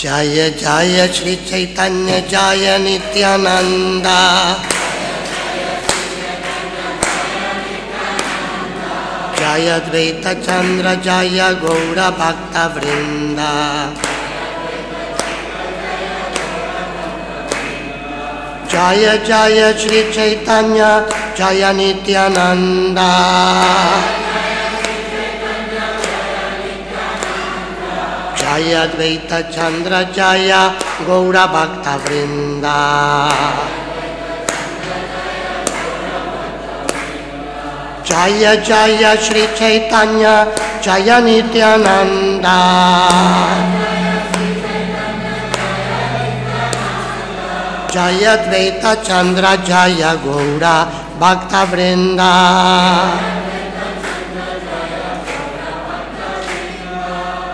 जय जय, श्री चैतन्य, जय नित्यानंदा जय द्वैतचन्द्र जय गौर भक्त वृंद। जय जय, श्री चैतन्य, जय नित्यानन्दा। आया द्वैता चंद्राचाया गौडा भक्ता वृंदा Jaya Jaya Shri Chaitanya Jaya Nityananda Jaya Dvaita Chandra Jaya Gaura Bhakta Vrinda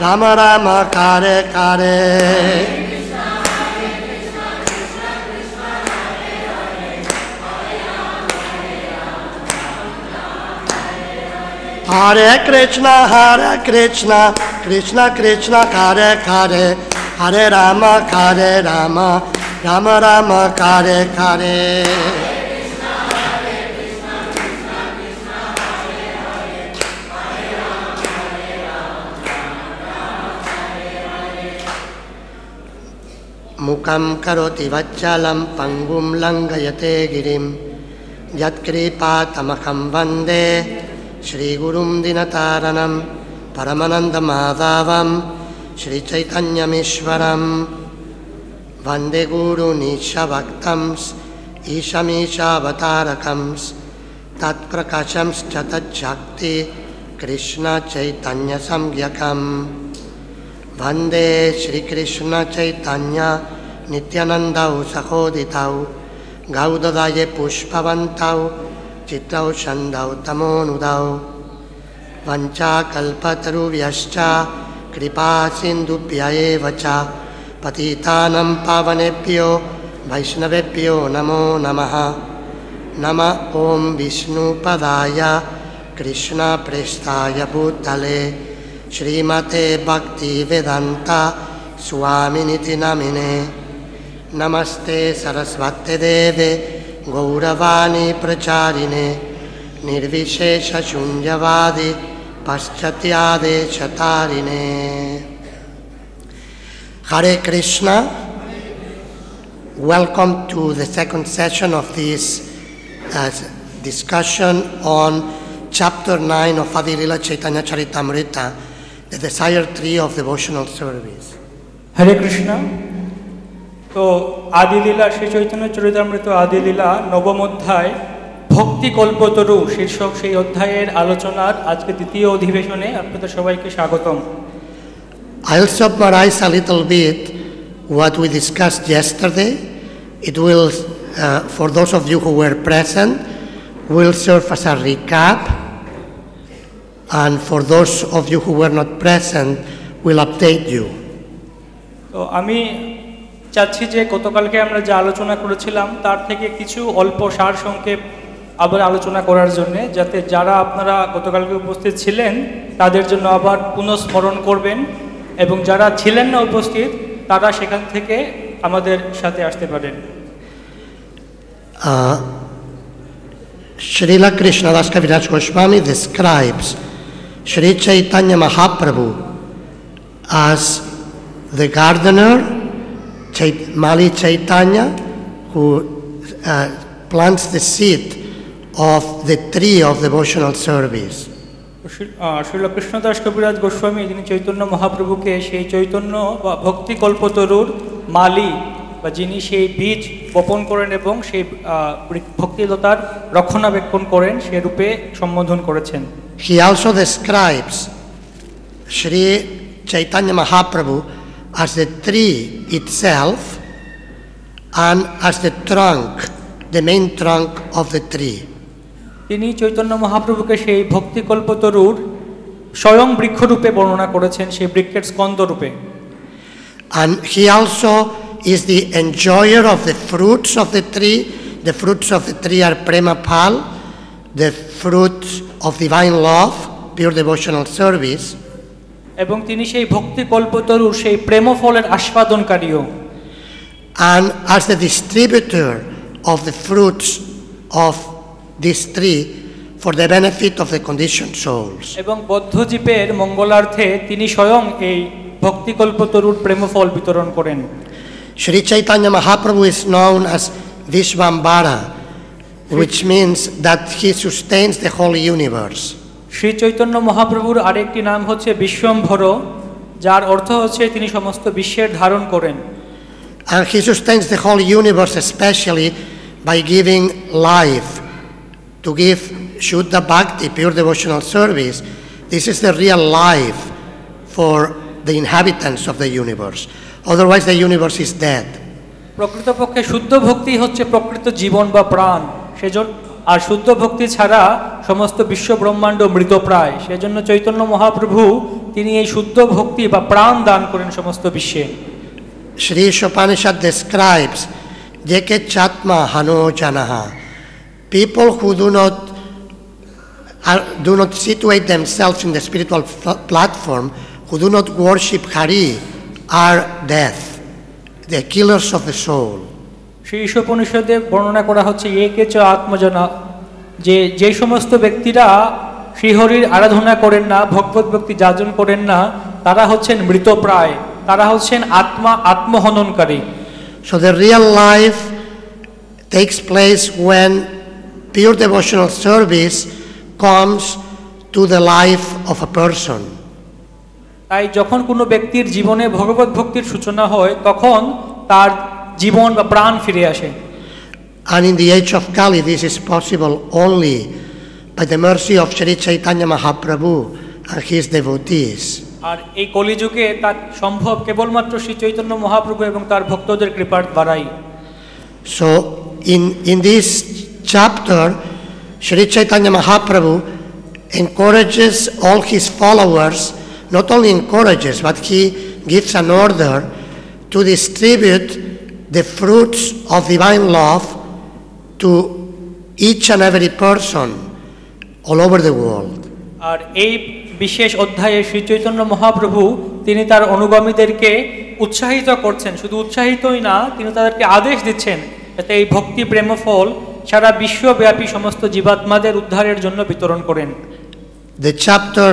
Rama, Hare Hare. Hare Krishna, Hare Krishna, Krishna Krishna, Hare Hare, Hare Rama, Hare Rama, Rama Rama, Hare Hare. मुखं करोति वच्चलं पङ्गुं लङ्घयते गिरिं। यत्कृपातमहं वन्दे श्रीगुरुं दिनतारणं परमानन्दमाधवं श्रीचैतन्यमीश्वरं वन्दे गुरुनीशभक्तं ईशमीशावतारकं तत्प्रकाशंश्च तच्छक्ति कृष्णचैतन्यसंज्ञकम् वन्दे श्रीकृष्णचैतन्य नित्यानन्दौ सहोदितौ गौददाये पुष्पवन्तौ चित्रौ छन्दौ तमोनुदौ वञ्चाकल्पतरुभ्यश्च कृपासिन्धुभ्य एव च पतितानं पावनेभ्यो वैष्णवेभ्यो नमो नमः। नम ॐ विष्णुपदाय कृष्णप्रेष्ठाय भूतले श्रीमते भक्तिवेदान्ता स्वामिनिति नमिने नमस्ते सरस्वत्यदेवे गौरवाणी प्रचारिणे निर्विशेषशून्यवादि पश्चात्यादेशतारिणे Hare Krishna, welcome to the second session of this uh, discussion on Chapter 9 of Adilila Chaitanya Charitamrita, the desired tree of devotional service. Hare Krishna, তো আদিলীলা শ্রী চৈতন্য চরিতামৃত আদিলীলা নবম অধ্যায় ভক্তি কল্পতরু শীর্ষক সেই অধ্যায়ের আলোচনার আজকে দ্বিতীয় অধিবেশনে আপনাদের সবাইকে স্বাগতম I'll summarize a little bit what we discussed yesterday. It will, uh, for those of you who were present, will serve as a recap. And for those of you who were not present, will update you. তো আমি চাচ্ছি যে গতকালকে আমরা যে আলোচনা করেছিলাম তার থেকে কিছু অল্প সার সংক্ষেপ আবার আলোচনা করার জন্য যাতে যারা আপনারা গতকালকে উপস্থিত ছিলেন তাদের জন্য আবার পুনঃস্মরণ করবেন এবং যারা ছিলেন না উপস্থিত তারা সেখান থেকে আমাদের সাথে আসতে পারেন। Srila Krishnadas Kaviraj Goswami describes Sri Chaitanya Mahaprabhu as the gardener, Mali Chaitanya, who uh, plants the seed of the tree of devotional service. শিল কৃষ্ণদাস কবিরাজ গোস্বামী যিনি চৈতন্য মহাপ্রভুকে সেই চৈতন্য বা ভক্তি কল্পতরুর মালি বা যিনি সেই বীজ বপন করেন এবং সেই ভক্তিলতার রক্ষণাবেক্ষণ করেন সে রূপে সম্বোধন করেছেন He also describes Sri Chaitanya Mahaprabhu as the tree itself and as the trunk, the main trunk of the tree. তিনি চৈতন্য মহাপ্রভুকে সেই ভক্তিকল্প তরুর স্বয়ং বৃক্ষরূপে বর্ণনা করেছেন সেই বৃক্ষের স্কন্দ রূপে And he also is the enjoyer of the fruits of the tree. The fruits of the tree are prema pal, the fruits of divine love, pure devotional service. এবং তিনি সেই ভক্তিকল্প তরুর সেই প্রেমফলের আস্বাদনকারীও And as the distributor of the fruits of this tree for the benefit of the conditioned souls. এবং বদ্ধজীবের মঙ্গলার্থে তিনি স্বয়ং এই ভক্তিকল্প তরুর প্রেমফল বিতরণ করেন Sri Chaitanya Mahaprabhu is known as Vishvambara, which means that he sustains the whole universe. Shri Chaitanya মহাপ্রভুর আরেকটি নাম হচ্ছে বিশ্বম্ভর যার অর্থ হচ্ছে তিনি সমস্ত বিশ্বের ধারণ করেন And he sustains the whole universe, especially by giving life. To give Shuddha Bhakti, pure devotional service, this is the real life for the inhabitants of the universe. Otherwise, the universe is dead. প্রকৃতপক্ষে শুদ্ধ ভক্তি হচ্ছে প্রকৃত জীবন বা প্রাণ সেজন্য আর শুদ্ধ ভক্তি ছাড়া সমস্ত বিশ্ব ব্রহ্মাণ্ড মৃতপ্রায় সেজন্য চৈতন্য মহাপ্রভু তিনি এই শুদ্ধ ভক্তি বা প্রাণ দান করেন সমস্ত বিশ্বে। শ্রী সোপানিষদ ডেসক্রাইবস যে কে চাতমা হানো জানাহা। People who do not or do not situate themselves in the spiritual platform who do not worship Hari are death the killers of the soul সেই ঈশোপনিষদে বর্ণনা করা হচ্ছে একে চ আত্মজনা। যে যে সমস্ত ব্যক্তিরা শ্রীহরির আরাধনা করেন না ভগবত ভক্তি যাজন করেন না তারা হচ্ছেন মৃতপ্রায়। তারা হচ্ছেন আত্মা আত্মহননকারী। So the real life takes place when pure devotional service comes to the life of a person. তাই যখন কোনো ব্যক্তির জীবনে ভগবত ভক্তির সূচনা হয় তখন তার জীবন বা প্রাণ ফিরে আসে। And in the age of kali this is possible only by the mercy of shri chaitanya mahaprabhu and his devotees. আর এই কলিযুগে তা সম্ভব কেবলমাত্র শ্রী চৈতন্য মহাপ্রভু এবং তার ভক্তদের কৃপার দ্বারাই। So in in this chapter Shri Chaitanya Mahaprabhu encourages all his followers not only encourages but he gives an order to distribute the fruits of divine love to each and every person all over the world. আর এই বিশেষ অধ্যায়ে শ্রী চৈতন্য মহাপ্রভু তিনি তার অনুগামীদেরকে উৎসাহিত করছেন শুধু উৎসাহিতই না তিনি তাদেরকে আদেশ দিচ্ছেন যাতে এই ভক্তি প্রেমফল সারা বিশ্বব্যাপী সমস্ত জীবাত্মাদের উদ্ধারের জন্য বিতরণ করেন The chapter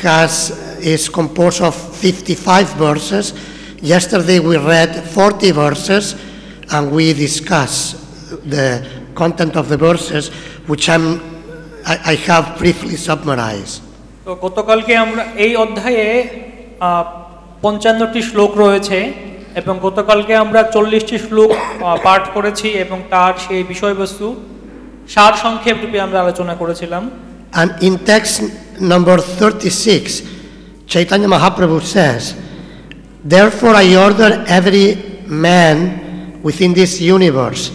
has, is composed of 55 verses. Yesterday we read 40 verses and we discussed the content of the verses, which I'm, I, I have briefly summarized. তো গতকালকে আমরা এই অধ্যায়ে পঞ্চান্নটি শ্লোক রয়েছে এবং গতকালকে আমরা চল্লিশটি শ্লোক পাঠ করেছি এবং তার সেই বিষয়বস্তু সার সংক্ষেপ রূপে আমরা আলোচনা করেছিলাম And in text number 36, Chaitanya Mahaprabhu says, Therefore I order every man within this universe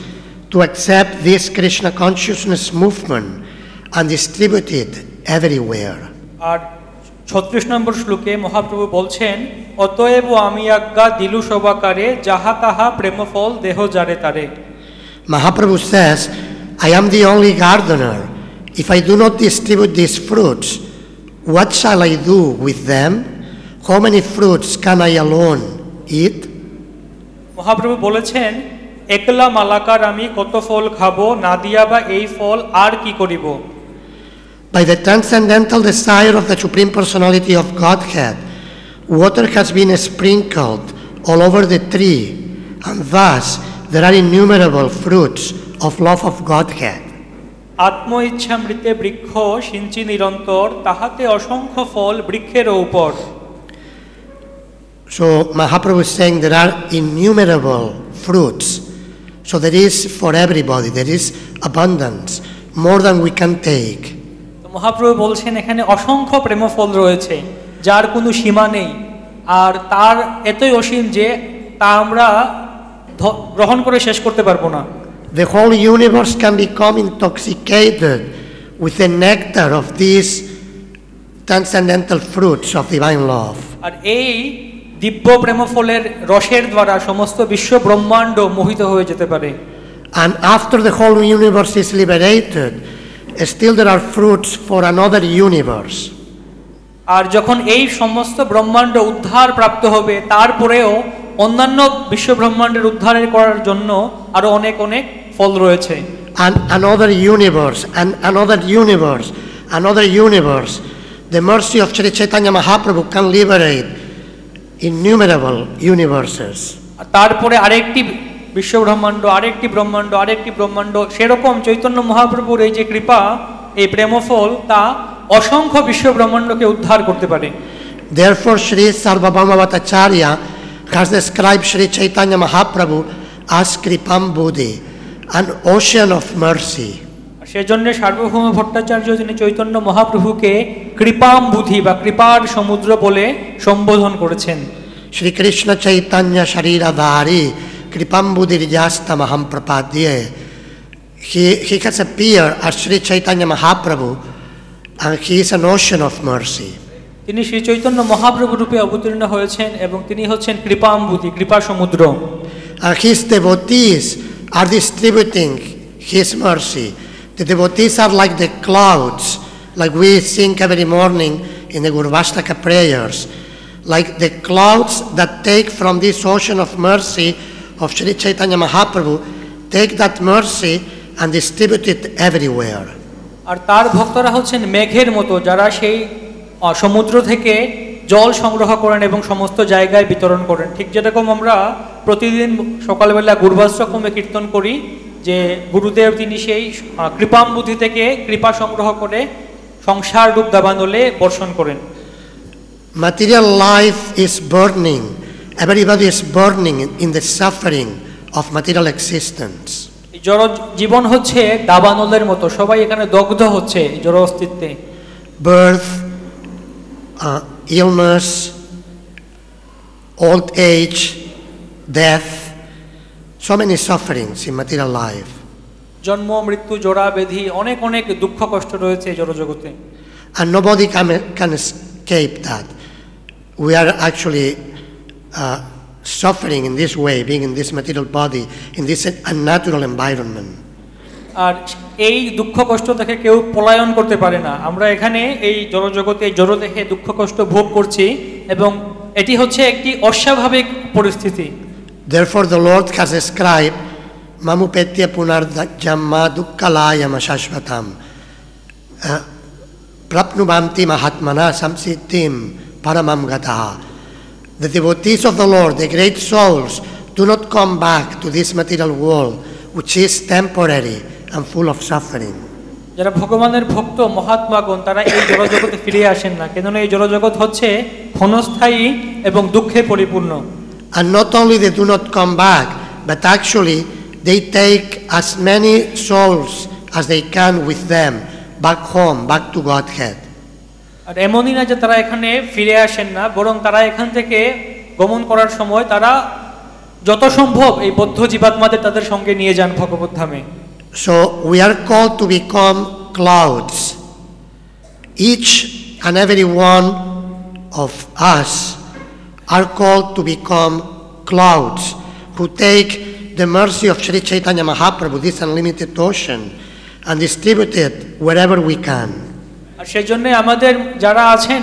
to accept this Krishna consciousness movement and distribute it everywhere. আর ছত্রিশ নম্বর শ্লোকে মহাপ্রভু বলছেন অতএব আমি আজ্ঞা দিলু সবাকারে যাহা তাহা প্রেমফল দেহ জারে তারে Mahaprabhu says, I am the only gardener. If I do not distribute these fruits, what shall I do with them? How many fruits can I alone eat? Mahaprabhu বলেছেন একলা মালাকার আমি কত ফল খাব না দিয়া বা এই ফল আর কি করিব By the transcendental desire of the Supreme Personality of Godhead, water has been sprinkled all over the tree, and thus there are innumerable fruits of love of Godhead. আত্ম ইচ্ছা মৃতে বৃক্ষ সিঞ্চি নিরন্তর তাহাতে অসংখ্য ফল বৃক্ষের উপর So Mahaprabhu is saying there are innumerable fruits. So there is for everybody, there is abundance, more than we can take. Mahaprabhu বলছেন এখানে অসংখ্য প্রেমফল রয়েছে যার কোনো সীমা নেই আর তার এতই অসীম যে তা আমরা গ্রহণ করে শেষ করতে পারব না The whole universe can become intoxicated with the nectar of these transcendental fruits of divine love. আর এই দিব্য প্রেমফলের রসের দ্বারা সমস্ত বিশ্ব ব্রহ্মাণ্ড মোহিত হয়ে যেতে পারে And after the whole universe is liberated, still there are fruits for another universe. আর যখন এই সমস্ত ব্রহ্মাণ্ড উদ্ধার প্রাপ্ত হবে তারপরেও অন্যান্য বিশ্ব ব্রহ্মাণ্ডের উদ্ধারের করার জন্য আরও অনেক অনেক ফল রয়েছে And another universe, and another universe, another universe. The mercy of Sri Chaitanya Mahaprabhu can liberate innumerable universes. তারপরে আরেকটি বিশ্ব ব্রহ্মাণ্ড আরেকটি ব্রহ্মাণ্ড আরেকটি ব্রহ্মাণ্ড সেরকম চৈতন্য মহাপ্রভুর এই যে কৃপা এই প্রেমফল তা অসংখ্য বিশ্ব ব্রহ্মাণ্ডকে উদ্ধার করতে পারে Therefore, Sri Sarvabhaumavatacharya has described Sri Chaitanya Mahaprabhu as Kripam Buddhi, an ocean of mercy. সেজন্য সার্বভৌম ভট্টাচার্য তিনি চৈতন্য মহাপ্রভুকে কৃপাম বুধি বা কৃপার সমুদ্র বলে সম্বোধন করেছেন। শ্রীকৃষ্ণ চৈতন্য শরীর বাড়ি কৃপাম্বুধির জাস্তা মহাম্প্রপা দিয়ে he appear R Shri Chaitanya Mahaprabhu he is a notion of mercy তিনি শ্রী চৈতন্য মহাপ্রভু রূপে অবতীর্ণ হয়েছেন এবং তিনি হচ্ছেন কৃপাম্বুধি কৃপা সমুদ্র। He is R distributing his mercy The devotees are like the clouds, like we sing every morning in the Gurvastaka prayers, like the clouds that take from this ocean of mercy of Sri Chaitanya Mahaprabhu, take that mercy and distribute it everywhere. আর তার ভক্তরা হচ্ছেন মেঘের মতো যারা সেই সমুদ্র থেকে জল সংগ্রহ করেন এবং সমস্ত জায়গায় বিতরণ করেন ঠিক যেরকম আমরা প্রতিদিন সকালবেলা গুরবাশ্রকমে কীর্তন করি যে গুরুদেব তিনি সেই আহ, কৃপাম্বুধি থেকে কৃপা সংগ্রহ করে সংসার রূপ দাবানলে বর্ষণ করেন Material life is burning. Everybody is burning in the suffering of material existence. জড় জীবন হচ্ছে দাবানলের মতো সবাই এখানে দগ্ধ হচ্ছে জড় অস্তিত্বে birth, uh, illness, old age, death, so many sufferings in material life. জন্ম মৃত্যু জোড়া বেধি অনেক অনেক দুঃখ কষ্ট রয়েছে এই জড়জগতে And nobody can, can escape that. We are actually uh, suffering in this way, being in this material body, in this unnatural environment. আর এই দুঃখ কষ্ট থেকে কেউ পলায়ন করতে পারে না আমরা এখানে এই জড়জগতে জড় দেখে দুঃখ কষ্ট ভোগ করছি এবং এটি হচ্ছে একটি অস্বাভাবিক পরিস্থিতি Therefore, the Lord has described Mamupetya Punardhamma Dukkalayama Shashvatam uh, Prapnubanti Mahatmana Samsiddhim Paramam Gataha. The devotees of the Lord, the great souls, do not come back to this material world, which is temporary and full of suffering. যারা ভগবানের ভক্ত মহাত্মাগণ তারা এই জড়জগতে ফিরে আসেন না কেননা এই জড়জগৎ হচ্ছে ক্ষণস্থায়ী এবং দুঃখে পরিপূর্ণ And not only they do not come back, but actually they take as many souls as they can with them back home, back to Godhead. আর এমনই না যে তারা এখানে ফিরে আসেন না বরং তারা এখান থেকে গমন করার সময় তারা যত সম্ভব এই বদ্ধ জীবাত্মাদের তাদের সঙ্গে নিয়ে যান ভগবত ধামে So we are called to become clouds. Each and every one of us are called to become clouds who take the mercy of Sri Chaitanya Mahaprabhu, this unlimited ocean, and distribute it wherever we can. আর সেই জন্য আমাদের যারা আছেন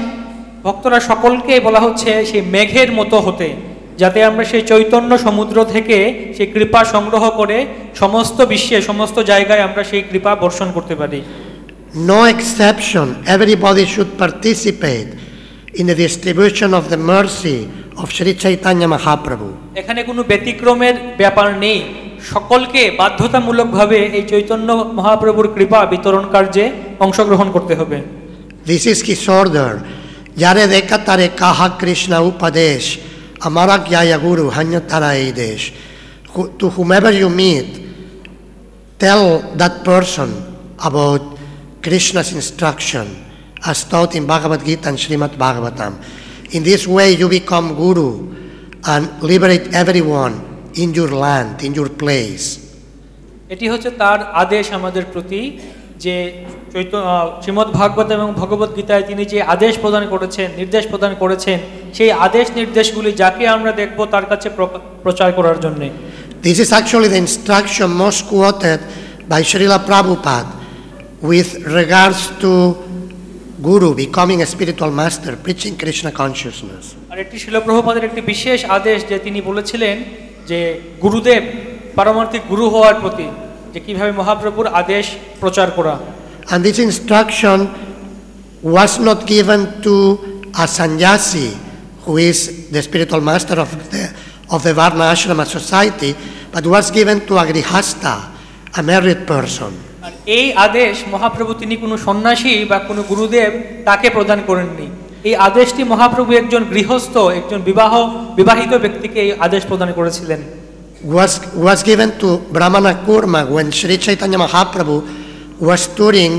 ভক্তরা সকলকে বলা হচ্ছে সেই মেঘের মতো হতে যাতে আমরা সেই চৈতন্য সমুদ্র থেকে সেই কৃপা সংগ্রহ করে সমস্ত বিশ্বে সমস্ত জায়গায় আমরা সেই কৃপা বর্ষণ করতে পারি No exception, everybody should participate in the distribution of the mercy of Sri Chaitanya Mahaprabhu. এখানে কোনো ব্যতিক্রমের ব্যাপার নেই সকলকে বাধ্যতামূলকভাবে এই চৈতন্য মহাপ্রভুর কৃপা বিতরণ কার্যে অংশগ্রহণ করতে হবে This is his order. Yare dekatare kaha Krishna upadesh, amara gyaya guru hanyatara edesh. Who- To whomever you meet, tell that person about Krishna's instruction as taught in Bhagavad Gita and Srimad Bhagavatam. In this way, you become guru and liberate everyone in your land, in your place. এটি হচ্ছে তার আদেশ আমাদের প্রতি যে শ্রীমদ ভাগবত এবং ভগবত গীতায় তিনি যে আদেশ প্রদান করেছেন নির্দেশ প্রদান করেছেন সেই আদেশ নির্দেশগুলি যাকে আমরা দেখব তার কাছে প্রচার করার জন্যে this is actually the instruction most quoted by Srila Prabhupada with regards to Guru becoming a spiritual master, preaching Krishna consciousness. আর একটি শিলপ্রভুপাদের একটি বিশেষ আদেশ যে তিনি বলেছিলেন যে গুরুদেব পারমার্থিক গুরু হওয়ার প্রতি যে কীভাবে মহাপ্রভুর আদেশ প্রচার করা And this instruction was not given to a sannyasi, who is the spiritual master of the, of the Varna Ashrama society, but was given to a grihasta, a married person. আর এই আদেশ মহাপ্রভু তিনি কোনো সন্ন্যাসী বা কোনো গুরুদেব তাকে প্রদান করেননি এই আদেশটি মহাপ্রভু একজন গৃহস্থ একজন বিবাহ বিবাহিত ব্যক্তিকে এই আদেশ প্রদান করেছিলেন was, was given to Brahmana Kurma when Sri Chaitanya Mahaprabhu was touring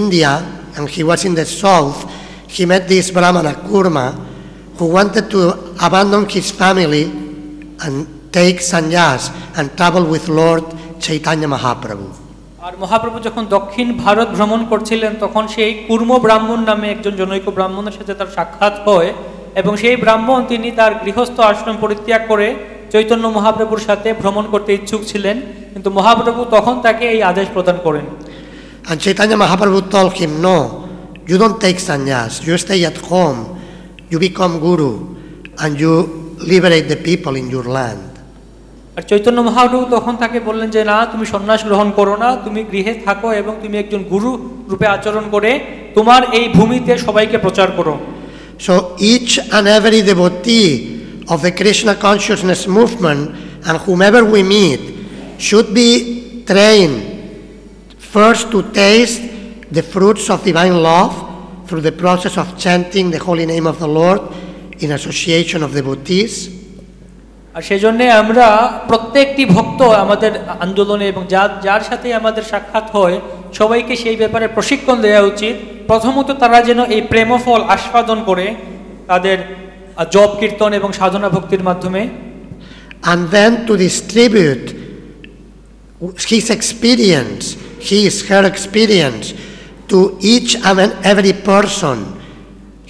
India and he was in the south. He met this Brahmana Kurma who wanted to abandon his family and take sannyas and travel with Lord Chaitanya Mahaprabhu. আর মহাপ্রভু যখন দক্ষিণ ভারত ভ্রমণ করছিলেন তখন সেই কুর্ম ব্রাহ্মণ নামে একজন জনৈক ব্রাহ্মণের সাথে তার সাক্ষাৎ হয় এবং সেই ব্রাহ্মণ তিনি তার গৃহস্থ আশ্রম পরিত্যাগ করে চৈতন্য মহাপ্রভুর সাথে ভ্রমণ করতে ইচ্ছুক ছিলেন। কিন্তু মহাপ্রভু তখন তাকে এই আদেশ প্রদান করেন। And Chaitanya Mahaprabhu told him, No, you don't take sannyas, you stay at home, you become guru, and you liberate. আর চৈতন্য মহাপ্রভু তখন তাকে বললেন যে, না, তুমি সন্ন্যাস গ্রহণ করো না, তুমি গৃহে থাকো এবং তুমি একজন গুরু রূপে আচরণ করে তোমার এই ভূমিতে সবাইকে প্রচার করো। So each and every দেবতি of a Krishna consciousness movement and whomever we meet should be train first to taste the fruits of divine love through the process of chanting the holy name of the Lord in association of devotees আর সেই জন্যে আমরা প্রত্যেকটি ভক্ত আমাদের আন্দোলনে এবং যার যার সাথে আমাদের সাক্ষাৎ হয় সবাইকে সেই ব্যাপারে প্রশিক্ষণ দেওয়া উচিত প্রথমত তারা যেন এই প্রেমফল আস্বাদন করে তাদের জপ কীর্তন এবং সাধনা ভক্তির মাধ্যমে and then to distribute his experience, his, her experience, to each and every person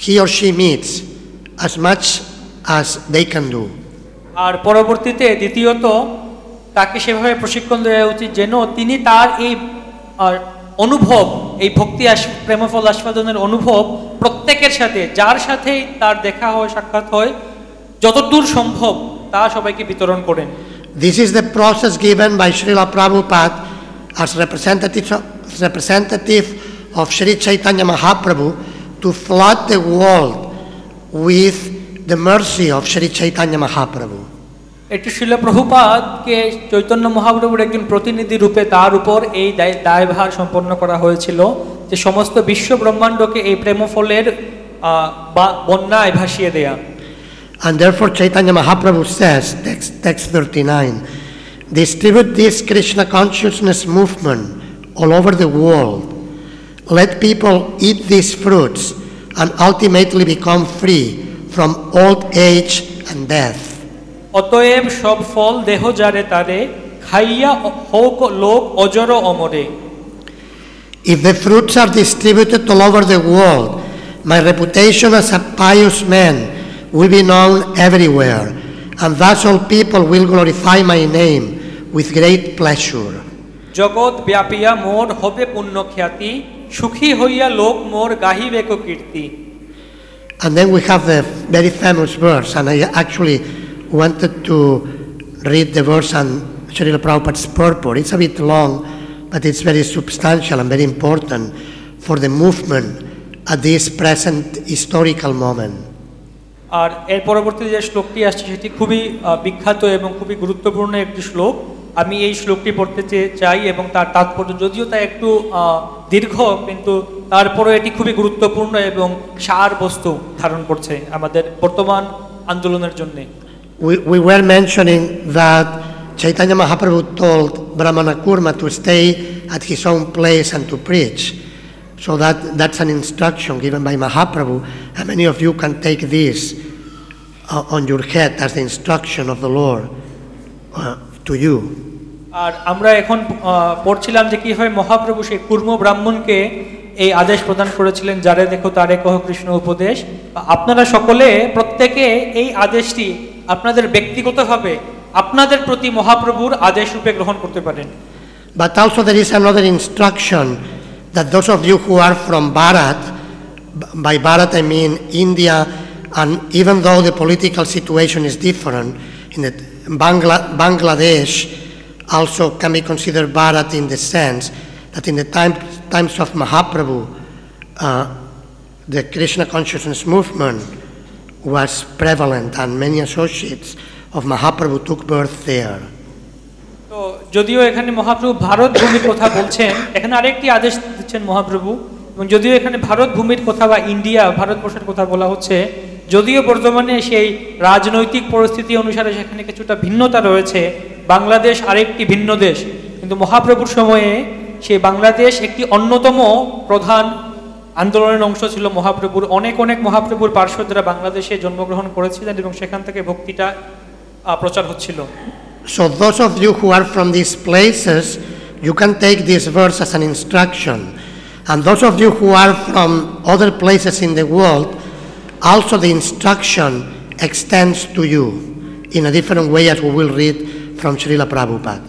he or she meets as much as they can do. আর পরবর্তীতে দ্বিতীয়ত তাকে সেভাবে প্রশিক্ষণ দেওয়া উচিত যেন তিনি তার এই অনুভব, এই ভক্তি আস, প্রেমফল আস্বাদনের অনুভব প্রত্যেকের সাথে, যার সাথেই তার দেখা হয়, সাক্ষাৎ হয়, যতদূর সম্ভব তা সবাইকে বিতরণ করেন। This is the process given by Srila Prabhupada as representative representative of Shri Chaitanya Mahaprabhu to flood the world with the mercy of Shri Chaitanya Mahaprabhu একটি শিল প্রভুপাদকে চৈতন্য মহাপ্রভুর একজন প্রতিনিধি রূপে তার উপর এই দায়ভার সম্পন্ন করা হয়েছিল যে সমস্ত বিশ্ব ব্রহ্মাণ্ডকে এই প্রেমফলের আহ, বা- বন্যায় ভাসিয়ে দেয়া And therefore Chaitanya Mahaprabhu says, text, text 39, distribute this Krishna consciousness movement all over the world. Let people eat these fruits and ultimately become free from old age and death. অতএব সব ফল দেহ যারে তারে খাইয়া হোক লোক অজর অমরে If the fruits are distributed all over the world, my reputation as a pious man will be known everywhere, and thus all people will glorify my name with great pleasure. জগৎ ব্যাপিয়া মোর হবে পুণ্য খ্যাতি সুখী হইয়া লোক মোর গাহিবে কীর্তি And then we have the very famous verse, and I actually wanted to read the verse on Srila Prabhupada's purport. It's a bit long, but it's very substantial and very important for the movement at this present historical moment. আর এর পরবর্তী যে শ্লোকটি আসছে সেটি খুবই বিখ্যাত এবং খুবই গুরুত্বপূর্ণ একটি শ্লোক আমি এই শ্লোকটি পড়তে চাই এবং তার তাৎপর্য যদিও তা একটু দীর্ঘ কিন্তু তারপরে এটি খুবই গুরুত্বপূর্ণ এবং সার বস্তু ধারণ করছে আমাদের বর্তমান আন্দোলনের জন্যে We, we were mentioning that Chaitanya Mahaprabhu told Brahmana Kurma to stay at his own place and to preach. So that, that's an instruction given by Mahaprabhu, and many of you can take this uh, on your head as the instruction of the Lord. uh, to you. আর আমরা এখন পড়ছিলাম যে কীভাবে মহাপ্রভু সেই কুর্ম ব্রাহ্মণকে এই আদেশ প্রদান করেছিলেন যারে দেখো তারে কহ কৃষ্ণ উপদেশ আপনারা সকলে প্রত্যেকে এই আদেশটি আপনাদের ব্যক্তিগতভাবে আপনাদের প্রতি মহাপ্রভুর আদেশ রূপে গ্রহণ করতে পারেন। বা but so that is another instruction that those of you who are from Bharat by Bharat I mean India and even though the political situation is different in the Bangla Bangladesh also can be consider Bharat in the sense that in the time times of Mahaprabhu the Krishna consciousness movement was prevalent and many associates of Mahaprabhu took birth there. তো যদিও এখানে মহাপ্রভু ভারত ভূমির কথা বলছেন, এখানে আরেকটি আদেশ দিচ্ছেন মহাপ্রভু, এবং যদিও এখানে ভারত ভূমির কথা বা ইন্ডিয়া ভারতবর্ষের কথা বলা হচ্ছে, যদিও বর্তমানে সেই রাজনৈতিক পরিস্থিতি অনুসারে সেখানে কিছুটা ভিন্নতা রয়েছে, বাংলাদেশ আরেকটি ভিন্ন দেশ, কিন্তু মহাপ্রভুর সময়ে সেই বাংলাদেশ একটি অন্যতম প্রধান আন্দোলনের অংশ ছিল মহাপ্রভুর। অনেক অনেক মহাপ্রভুর পার্শ্বদরা বাংলাদেশে জন্মগ্রহণ করেছিলেন এবং সেখান থেকে ভক্তিটা প্রচার হচ্ছিল। So those of you who are from this places you can take this verse as an instruction and those of you who are from other places in the world also the instruction extends to you in a different way at will read from Srila Prabhupada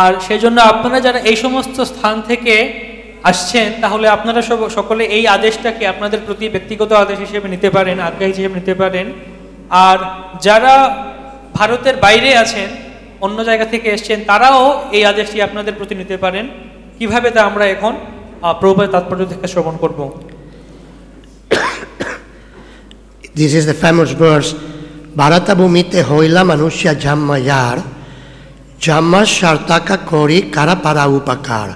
আর সেই জন্য আপনারা যারা এই সমস্ত স্থান থেকে আসছেন, তাহলে আপনারা সব, সকলে এই আদেশটাকে আপনাদের প্রতি ব্যক্তিগত আদেশ হিসেবে নিতে পারেন আজ্ঞা হিসেবে নিতে পারেন। আর যারা ভারতের বাইরে আছেন, অন্য জায়গা থেকে এসছেন, তারাও এই আদেশটি আপনাদের প্রতি নিতে পারেন। কীভাবে তা আমরা এখন প্রভুপাদের তাৎপর্য থেকে শ্রবণ করব? This is the famous verse Bharata Bhumite Hoila Manusya Jammayar Jamma Shartaka Kori Kara Para Upakar.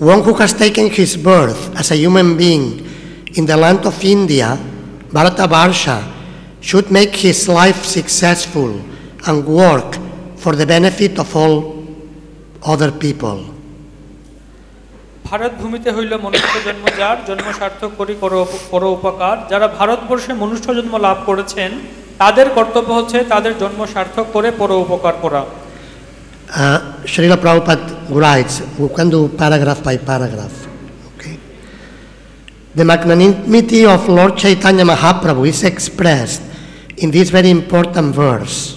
One who has taken his birth as a human being in the land of India, Bharata Varsha, should make his life successful and work for the benefit of all other people. Bharat ভূমিতে হইল মনুষ্য জন্ম যার জন্ম সার্থক করি করো করো উপকার যারা ভারতবর্ষে মনুষ্য জন্ম লাভ করেছেন তাদের কর্তব্য হচ্ছে তাদের জন্ম সার্থক করে পর উপকার করা Uh, Srila Prabhupada writes, we can do paragraph by paragraph. Okay. The magnanimity of Lord Chaitanya Mahaprabhu is expressed in this very important verse.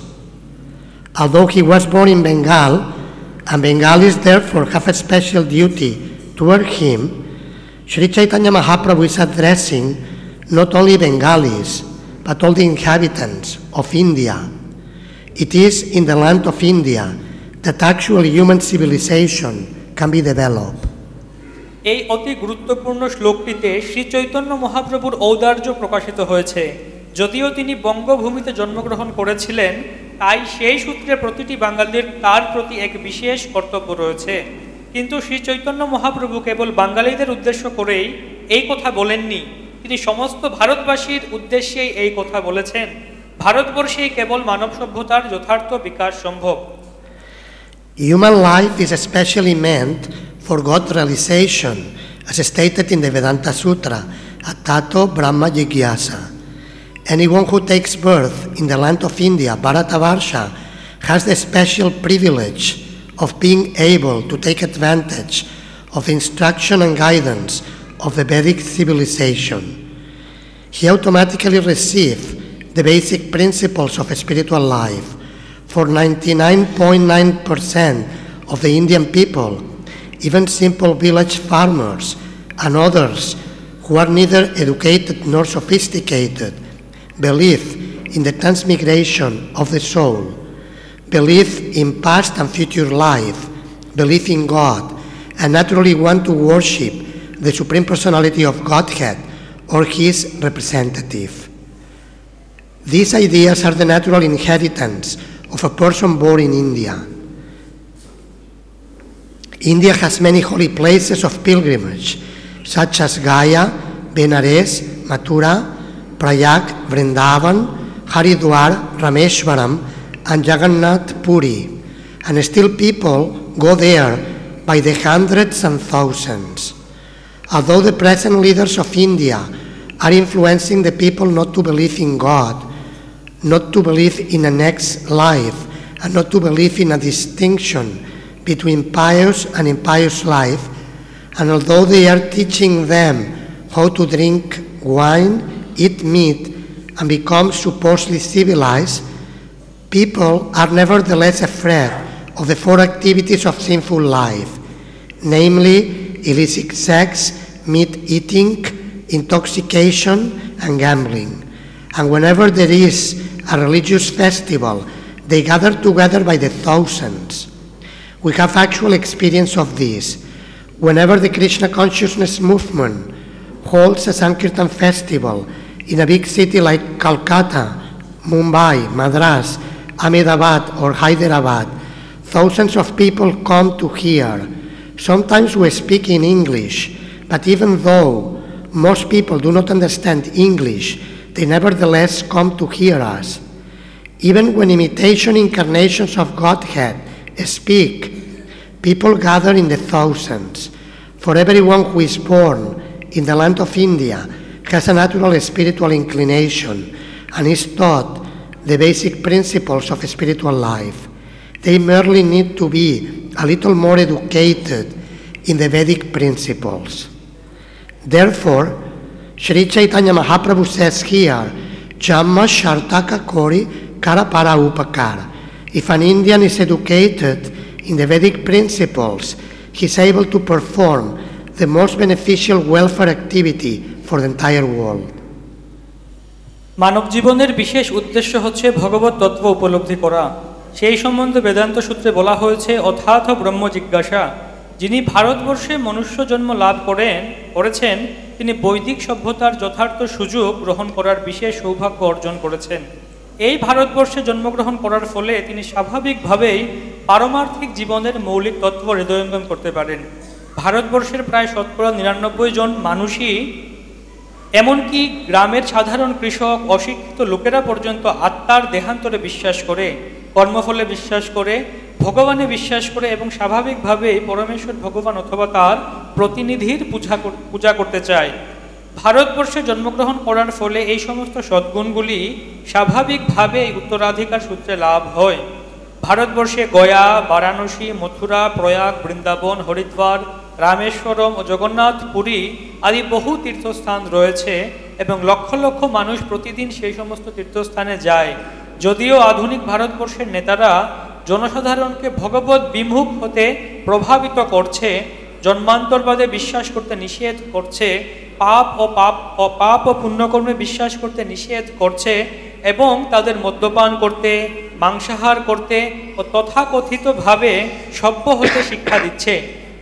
Although he was born in Bengal, and Bengalis therefore have a special duty toward him, Sri Chaitanya Mahaprabhu is addressing not only Bengalis, but all the inhabitants of India. It is in the land of India that actual human civilization can be developed. এই অতি গুরুত্বপূর্ণ শ্লোকটিতে শ্রী চৈতন্য মহাপ্রভুর ঔদার্য প্রকাশিত হয়েছে। যদিও তিনি বঙ্গভূমিতে জন্মগ্রহণ করেছিলেন, তাই সেই সূত্রে প্রতিটি বাঙালির তার প্রতি এক বিশেষ কর্তব্য রয়েছে। কিন্তু শ্রী চৈতন্য মহাপ্রভু কেবল বাঙালিদের উদ্দেশ্য করেই এই কথা বলেননি, তিনি সমস্ত ভারতবাসীর উদ্দেশ্যেই এই কথা বলেছেন। ভারতবর্ষেই কেবল মানব সভ্যতার যথার্থ বিকাশ সম্ভব। Human life is especially meant for God realization, as stated in the Vedanta Sutra, Atato Brahma Jigyasa. Anyone who takes birth in the land of India, Bharatavarsha, has the special privilege of being able to take advantage of instruction and guidance of the Vedic civilization. He automatically receives the basic principles of spiritual life for 99.9% of the Indian people, even simple village farmers and others who are neither educated nor sophisticated, believe in the transmigration of the soul, believe in past and future life, believe in God, and naturally want to worship the Supreme Personality of Godhead or His representative. These ideas are the natural inheritance of a person born in India. India has many holy places of pilgrimage, such as Gaya, Benares, Mathura, Prayag, Vrindavan, Haridwar, Rameshwaram, and Jagannath Puri. And still people go there by the hundreds and thousands. Although the present leaders of India are influencing the people not to believe in God, not to believe in a next life, and not to believe in a distinction between pious and impious life, and although they are teaching them how to drink wine, eat meat, and become supposedly civilized, people are nevertheless afraid of the four activities of sinful life, namely illicit sex, meat eating, intoxication, and gambling. And whenever there is a religious festival, they gather together by the thousands. We have actual experience of this. Whenever the Krishna consciousness movement holds a Sankirtan festival in a big city like Calcutta, Mumbai, Madras, Ahmedabad, or Hyderabad, thousands of people come to hear. Sometimes we speak in English, but even though most people do not understand English, they nevertheless come to hear us. Even when imitation incarnations of Godhead speak, people gather in the thousands. For everyone who is born in the land of India has a natural spiritual inclination and is taught the basic principles of spiritual life. They merely need to be a little more educated in the Vedic principles. Therefore, Sri Chaitanya Mahaprabhu says here, Jamma Shartaka Kori Karapara Upakara. If an Indian is educated in the Vedic principles, he is able to perform the most beneficial welfare activity for the entire world. মানব জীবনের বিশেষ উদ্দেশ্য হচ্ছে ভগবত তত্ত্ব উপলব্ধি করা সেই সম্বন্ধে বেদান্ত সূত্রে বলা হয়েছে অথাথ ব্রহ্ম জিজ্ঞাসা যিনি ভারতবর্ষে মনুষ্য জন্ম লাভ করেন করেছেন তিনি বৈদিক সভ্যতার যথার্থ সুযোগ গ্রহণ করার বিশেষ সৌভাগ্য অর্জন করেছেন। এই ভারতবর্ষে জন্মগ্রহণ করার ফলে তিনি স্বাভাবিকভাবেই পারমার্থিক জীবনের মৌলিক তত্ত্ব হৃদয়ঙ্গম করতে পারেন। ভারতবর্ষের প্রায় শতকরা নিরানব্বই জন মানুষই এমনকি গ্রামের সাধারণ কৃষক, অশিক্ষিত লোকেরা পর্যন্ত আত্মার দেহান্তরে বিশ্বাস করে, কর্মফলে বিশ্বাস করে ভগবানে বিশ্বাস করে এবং স্বাভাবিকভাবেই পরমেশ্বর ভগবান অথবা তার প্রতিনিধির পূজা পূজা করতে চায়। ভারতবর্ষে জন্মগ্রহণ করার ফলে এই সমস্ত সদ্গুণগুলি স্বাভাবিকভাবে উত্তরাধিকার সূত্রে লাভ হয়। ভারতবর্ষে গয়া, বারাণসী, মথুরা, প্রয়াগ, বৃন্দাবন, হরিদ্বার, রামেশ্বরম ও জগন্নাথ পুরী আদি বহু তীর্থস্থান রয়েছে এবং লক্ষ লক্ষ মানুষ প্রতিদিন সেই সমস্ত তীর্থস্থানে যায়। যদিও আধুনিক ভারতবর্ষের নেতারা জনসাধারণকে ভগবত বিমুখ হতে প্রভাবিত করছে, জন্মান্তরবাদে বিশ্বাস করতে নিষেধ করছে, পাপ ও পাপ ও পাপ ও পুণ্যকর্মে বিশ্বাস করতে নিষেধ করছে এবং তাদের মদ্যপান করতে, মাংসাহার করতে ও তথাকথিতভাবে সভ্য হতে শিক্ষা দিচ্ছে।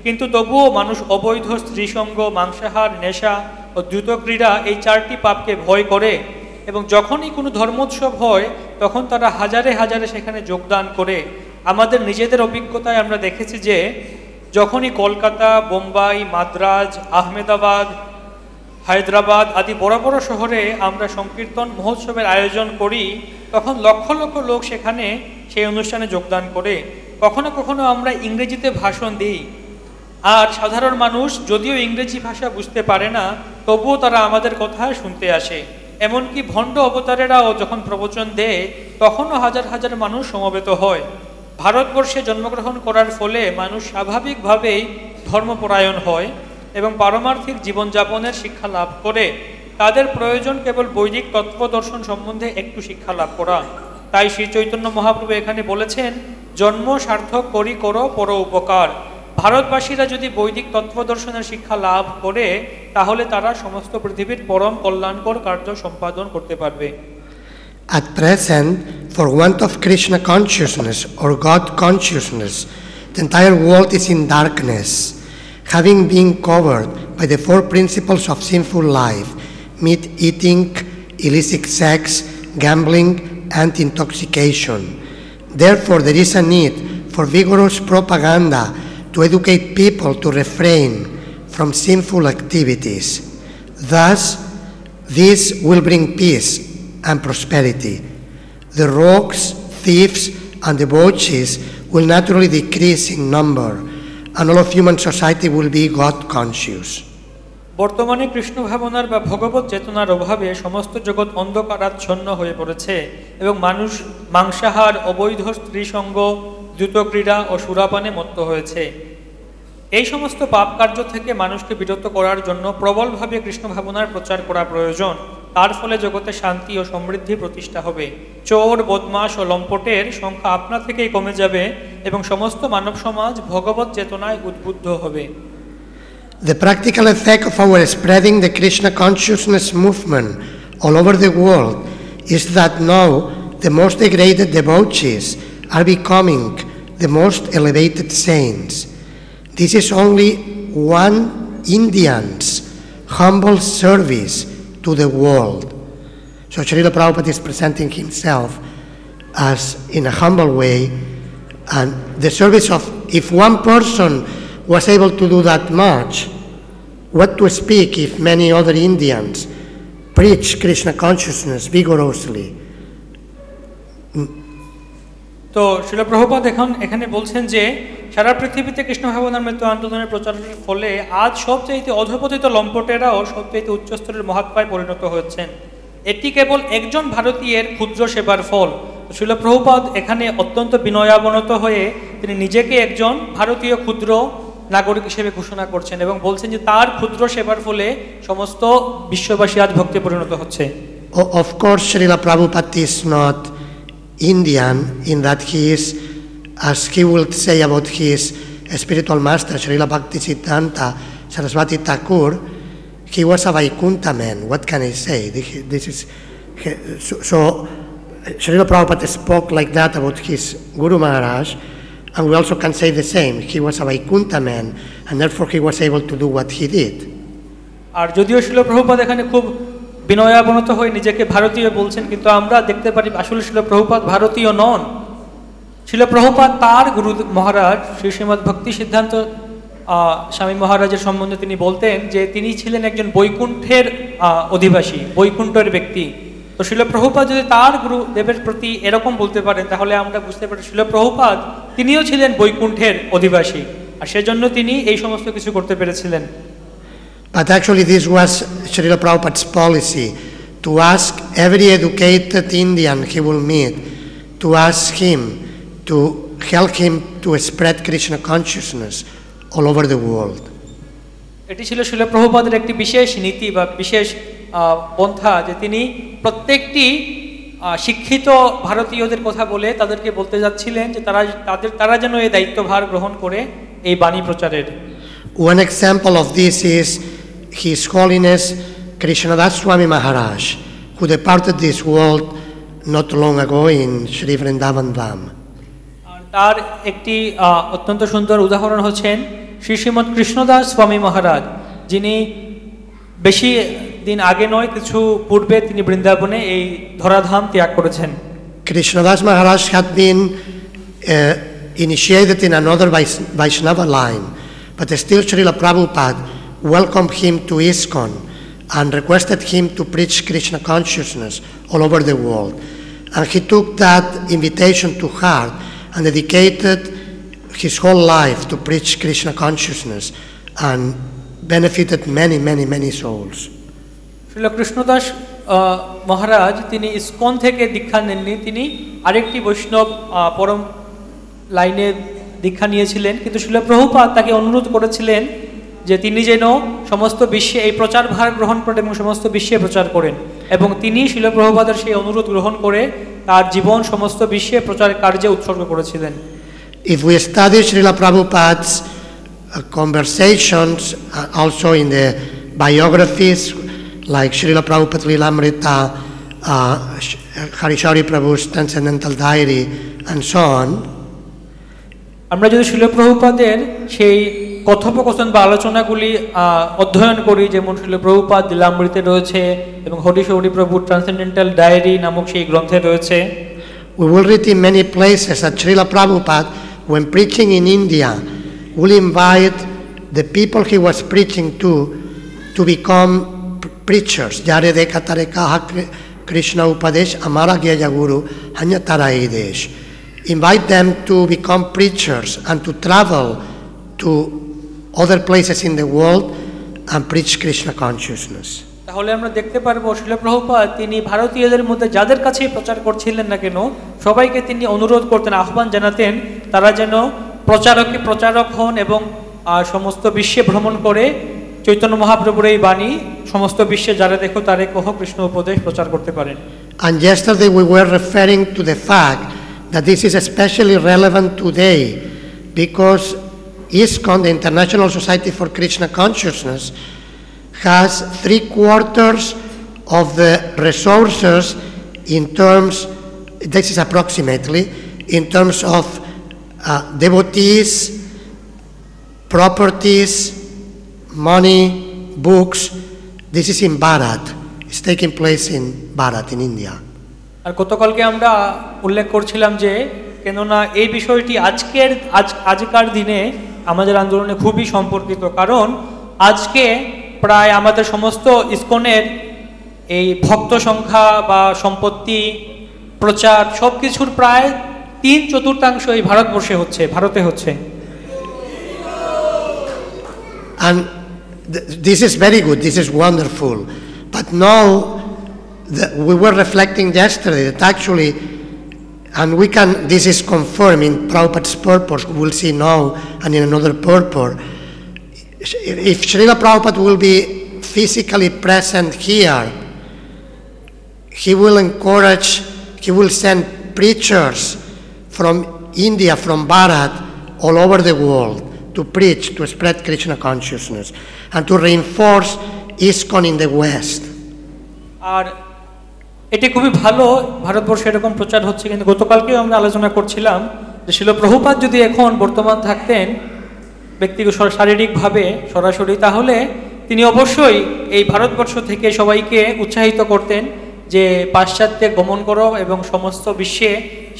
কিন্তু তবুও মানুষ অবৈধ স্ত্রীসঙ্গ, মাংসাহার, নেশা ও দ্রুত ক্রীড়া এই চারটি পাপকে ভয় করে। এবং যখনই কোনো ধর্মোৎসব হয়, তখন তারা হাজারে হাজারে সেখানে যোগদান করে। আমাদের নিজেদের অভিজ্ঞতায় আমরা দেখেছি যে, যখনই কলকাতা, বোম্বাই, মাদ্রাজ, আহমেদাবাদ, হায়দ্রাবাদ আদি বড় বড় শহরে আমরা সংকীর্তন মহোৎসবের আয়োজন করি, তখন লক্ষ লক্ষ লোক সেখানে সেই অনুষ্ঠানে যোগদান করে। কখনো কখনো আমরা ইংরেজিতে ভাষণ দিই। আর সাধারণ মানুষ যদিও ইংরেজি ভাষা বুঝতে পারে না, তবুও তারা আমাদের কথা শুনতে আসে। এমনকি ভণ্ড অবতারেরাও যখন প্রবচন দেয়, তখনও হাজার হাজার মানুষ সমবেত হয়। ভারতবর্ষে জন্মগ্রহণ করার ফলে মানুষ স্বাভাবিকভাবেই ধর্মপরায়ণ হয় এবং পারমার্থিক জীবনযাপনের শিক্ষা লাভ করে। তাদের প্রয়োজন কেবল বৈদিক তত্ত্বদর্শন সম্বন্ধে একটু শিক্ষা লাভ করা। তাই শ্রী চৈতন্য মহাপ্রভু এখানে বলেছেন, জন্ম সার্থক করি করো পর উপকার ভারতবাসীরা যদি বৈদিক তত্ত্বদর্শনের শিক্ষা লাভ করে তাহলে তারা সমস্ত পৃথিবীর পরম কল্যাণকর কার্য সম্পাদন করতে পারবে At present, for want of Krishna consciousness or God consciousness, the entire world is in darkness, having been covered by the four principles of sinful life meat eating, illicit sex, gambling, and intoxication. Therefore, there is a need for vigorous propaganda to educate people to refrain from sinful activities. Thus, this will bring peace and prosperity. The rogues, thieves, and debauchees will naturally decrease in number, and all of human society will be God conscious. বর্তমানে কৃষ্ণ ভাবনার বা ভগবত চেতনার অভাবে সমস্ত জগৎ অন্ধকারাচ্ছন্ন হয়ে পড়েছে এবং মানুষ মাংসাহার অবৈধ স্ত্রীসঙ্গ দ্রুত ক্রীড়া ও সুরাপানে মত্ত হয়েছে। এই সমস্ত পাপ কার্য থেকে মানুষকে বিরত করার জন্য প্রবলভাবে কৃষ্ণ ভাবনার প্রচার করা প্রয়োজন। তার ফলে জগতে শান্তি ও সমৃদ্ধি প্রতিষ্ঠা হবে। চোর বদমাস ও লম্পটের সংখ্যা আপনা থেকেই কমে যাবে এবং সমস্ত মানব সমাজ ভগবত চেতনায় উদ্বুদ্ধ হবে। The practical effect of our spreading the Krishna consciousness movement all over the world is that now the most degraded devotees are becoming the most elevated saints. This is only one Indian's humble service to the world. So Srila Prabhupada is presenting himself as in a humble way and the service of if one person was able to do that much, what to speak if many other Indians preach Krishna consciousness vigorously? তো শিল প্রভুপাদ এখন এখানে বলছেন যে সারা পৃথিবীতে কৃষ্ণ ভাবনার মৃত্যু আন্দোলনের প্রচারের ফলে আজ সবচাইতে অধপতিত লম্পটেরাও সবচাইতে উচ্চস্তরের মহাত্মায় পরিণত হচ্ছেন এটি কেবল একজন ভারতীয়ের ক্ষুদ্র সেবার ফল। শিল প্রভুপাদ এখানে অত্যন্ত বিনয়াবনত হয়ে তিনি নিজেকে একজন ভারতীয় ক্ষুদ্র নাগরিক হিসেবে ঘোষণা করছেন এবং বলছেন যে তার ক্ষুদ্র সেবার ফলে সমস্ত বিশ্ববাসী আজ ভক্তি পরিণত হচ্ছে। course, Srila Prabhupada is not Indian in that he is, as he will say about his spiritual master, Srila Bhaktisiddhanta Saraswati Thakur, he was a Vaikuntha man. What can I say? This this is, so, so Srila Prabhupada spoke like that about his Guru Maharaj, and we also can say the same. He was a Vaikuntha man, and therefore he was able to do what he did. আর যদিও শিল প্রভুপাদ এখানে খুব বিনয়াবনত হয়ে নিজেকে ভারতীয় বলছেন, কিন্তু আমরা দেখতে পারি আসলে শিল প্রভুপাদ ভারতীয় নন। শিল প্রভুপাদ তার গুরু মহারাজ শ্রী শ্রীমদ ভক্তি সিদ্ধান্ত স্বামী মহারাজের সম্বন্ধে তিনি বলতেন যে তিনি ছিলেন একজন বৈকুণ্ঠের অধিবাসী, বৈকুণ্ঠের ব্যক্তি। তো শিল প্রভুপাদ যদি তার গুরুদেবের প্রতি এরকম বলতে পারেন, তাহলে আমরা বুঝতে পারি শিল প্রভুপাদ তিনিও ছিলেন বৈকুণ্ঠের অধিবাসী। আর সেজন্য তিনি এই সমস্ত কিছু করতে পেরেছিলেন। But actually, this was Srila Prabhupada's policy to ask every educated Indian he will meet to ask him to help him to spread Krishna consciousness all over the world. এটি ছিল শিল প্রভুপাদের একটি বিশেষ নীতি বা বিশেষ পন্থা যে তিনি প্রত্যেকটি শিক্ষিত ভারতীয়দের কথা বলে তাদেরকে বলতে যাচ্ছিলেন যে তারা তাদের তারা যেন এই দায়িত্বভার গ্রহণ করে এই বাণী প্রচারের One example of this is His Holiness Krishnadas Swami Maharaj, who departed this world not long ago in Sri Vrindavan Dham. তার একটি অত্যন্ত সুন্দর উদাহরণ হচ্ছেন শ্রী শ্রীমৎ কৃষ্ণদাস স্বামী মহারাজ যিনি বেশি দিন আগে নয় কিছু পূর্বে তিনি বৃন্দাবনে এই ধরাধাম ত্যাগ করেছেন কৃষ্ণদাস মহারাজ সাত had been initiated in another Vaishnava line but still Srila Prabhupada welcomed him to ISKCON and requested him to preach Krishna consciousness all over the world. And he took that invitation to heart and dedicated his whole life to preach Krishna consciousness and benefited many, many, many souls. শিল কৃষ্ণদাস মহারাজ তিনি ISKCON থেকে দীক্ষা নেননি তিনি আরেকটি বৈষ্ণব পরম লাইনে দীক্ষা নিয়েছিলেন কিন্তু শিল প্রভুপাদ তাকে অনুরোধ করেছিলেন যে তিনি যেন সমস্ত বিশ্বে এই প্রচার ভার গ্রহণ করেন এবং সমস্ত বিশ্বে প্রচার করেন এবং তিনি শিলপ্রভুপাদের সেই অনুরোধ গ্রহণ করে তার জীবন সমস্ত বিশ্বে প্রচার কার্যে উৎসর্গ করেছিলেন। If we study Srila Prabhupada conversations also in the biographies like Srila Prabhupada Lilamrita Harisauri Prabhu transcendental diary and so আমরা যদি শিলপ্রভুপাদের সেই কথোপকথন বা আলোচনাগুলি অধ্যয়ন করি যেমন শিল প্রভুপাদ দিলামৃতে রয়েছে এবং হরি শৌরি প্রভু ট্রান্সেন্ডেন্টাল ডায়েরি নামক সেই গ্রন্থে রয়েছে we will read in many places that Srila Prabhupada, when preaching in India, will invite the people he was preaching to to become preachers. Jare dekha tare kaha Krishna Upadesh Amara Gyaya Guru Hanya Tarai Desh. Invite them to become preachers and to travel to other places in the world and preach Krishna consciousness. তাহলে আমরা দেখতে পারব শিল প্রভুপাদ তিনি ভারতীয়দের মধ্যে যাদের কাছেই প্রচার করছিলেন না কেন সবাইকে তিনি অনুরোধ করতেন আহ্বান জানাতেন তারা যেন প্রচারকে প্রচারক হন এবং সমস্ত বিশ্বে ভ্রমণ করে চৈতন্য মহাপ্রভুর এই বাণী সমস্ত বিশ্বে যারা দেখো তারে কহ কৃষ্ণ উপদেশ প্রচার করতে পারেন And yesterday we were referring to the fact that this is especially relevant today because ISKCON, the International Society for Krishna Consciousness, has three quarters of the resources in terms, this is approximately, in terms of uh, devotees, properties, money, books. This is in Bharat. It's taking place in Bharat, in India. আর গতকালকে আমরা উল্লেখ করছিলাম যে কেননা এই বিষয়টি আজকের আজ আজকার দিনে আমাদের আন্দোলনে খুবই সম্পর্কিত কারণ আজকে প্রায় আমাদের সমস্ত ইস্কনের এই ভক্ত সংখ্যা বা সম্পত্তি প্রচার সব কিছুর প্রায় তিন চতুর্থাংশ এই ভারতবর্ষে হচ্ছে ভারতে হচ্ছে And th- this is very good, this is wonderful. But now, the, we were reflecting yesterday that actually, and we can, this is confirmed in Prabhupada's purpose, we'll see now, and in another purport. If Srila Prabhupada will be physically present here, he will encourage, he will send preachers from India, from Bharat, all over the world to preach, to spread Krishna consciousness, and to reinforce ISKCON in the West. এটি খুবই ভালো, ভারতবর্ষে এরকম প্রচার হচ্ছে, কিন্তু গতকালকেও আমরা আলোচনা করছিলাম যে শিল প্রভুপাত যদি এখন বর্তমান থাকতেন ব্যক্তিগত শারীরিকভাবে সরাসরি, তাহলে তিনি অবশ্যই এই ভারতবর্ষ থেকে সবাইকে উৎসাহিত করতেন যে পাশ্চাত্যে গমন করো এবং সমস্ত বিশ্বে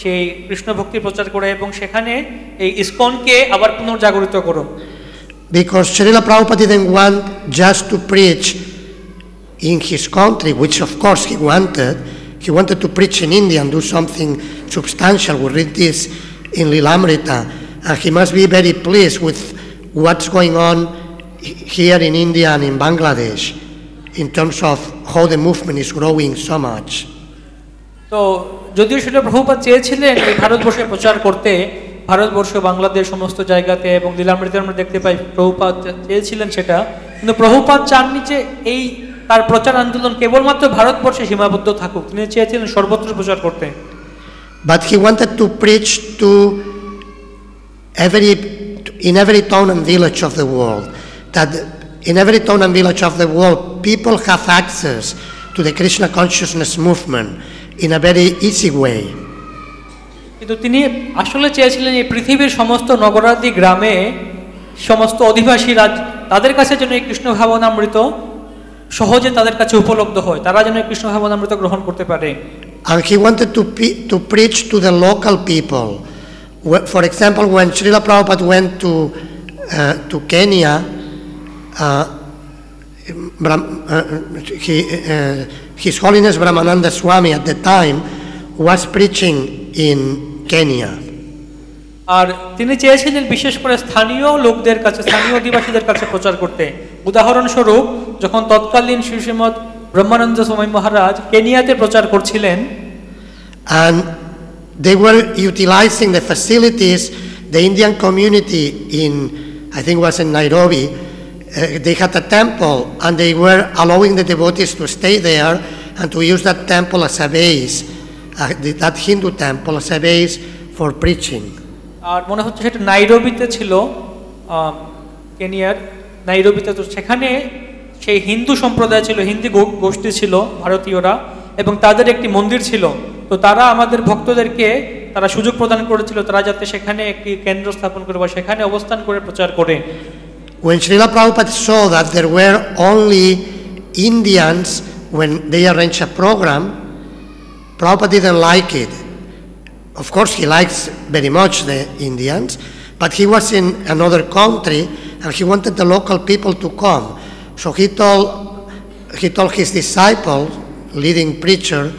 সেই কৃষ্ণ ভক্তি প্রচার করে এবং সেখানে এই ইস্কনকে আবার পুনর্জাগরিত করো। Because Srila Prabhupada didn't want just to preach in his country, which of course he wanted. He wanted to preach in India and do something substantial. We read this in Lilamrita. And he must be very pleased with what's going on h- here in India and in Bangladesh in terms of how the movement is growing so much. তো যদিও সেটা প্রভুপাত চেয়েছিলেন এই ভারতবর্ষে প্রচার করতে ভারতবর্ষ বাংলাদেশ সমস্ত জায়গাতে এবং লীলামৃতে আমরা দেখতে পাই প্রভুপাত চেয়েছিলেন সেটা কিন্তু প্রভুপাত চাননি যে এই তার প্রচার আন্দোলন কেবলমাত্র ভারতবর্ষে সীমাবদ্ধ থাকুক। তিনি চেয়েছিলেন সর্বত্র প্রচার করতে। But he wanted to preach to every in every town and village of the world that in every town and village of the world people have access to the Krishna consciousness movement in a very easy way কিন্তু তিনি আসলে চেয়েছিলেন এই পৃথিবীর সমস্ত নগরাদি গ্রামে সমস্ত অধিবাসী রাজ তাদের কাছে যেন এই কৃষ্ণ ভাবনা মৃত সহজে তাদের কাছে উপলব্ধ হয় তারা যেন কৃষ্ণ ভাবনামৃত গ্রহণ করতে পারে And he wanted to, to preach to the local people. For example, when Srila Prabhupada went to, uh, to Kenya, uh, Brahm, uh, he, uh, His Holiness Brahmananda Swami at the time was preaching in Kenya. আর তিনি চেয়েছিলেন বিশেষ করে স্থানীয় লোকদের কাছে স্থানীয় অধিবাসীদের কাছে প্রচার করতে উদাহরণস্বরূপ যখন তৎকালীন শ্রী শ্রীমৎ ব্রহ্মানন্দ স্বামী মহারাজ কেনিয়াতে প্রচার করছিলেন And they were utilizing the facilities, the Indian community in, I think was in Nairobi, uh, they had a temple and they were allowing the devotees to stay there and to use that temple as a base, uh, the- that Hindu temple as a base for preaching. আর মনে হচ্ছে সেটা নাইরোবিতে ছিল কেনিয়ার নাইরোবিতে তো সেখানে সেই হিন্দু সম্প্রদায় ছিল হিন্দি গোষ্ঠী ছিল ভারতীয়রা এবং তাদের একটি মন্দির ছিল তো তারা আমাদের ভক্তদেরকে তারা সুযোগ প্রদান করেছিল তারা যাতে সেখানে একটি কেন্দ্র স্থাপন করে বা সেখানে অবস্থান করে প্রচার করে When Srila Prabhupada saw that there were only Indians when they arranged a program, Prabhupada didn't like it. Of course, he likes very much the Indians, but he was in another country and he wanted the local people to come. So he told, he told his disciple, leading preacher,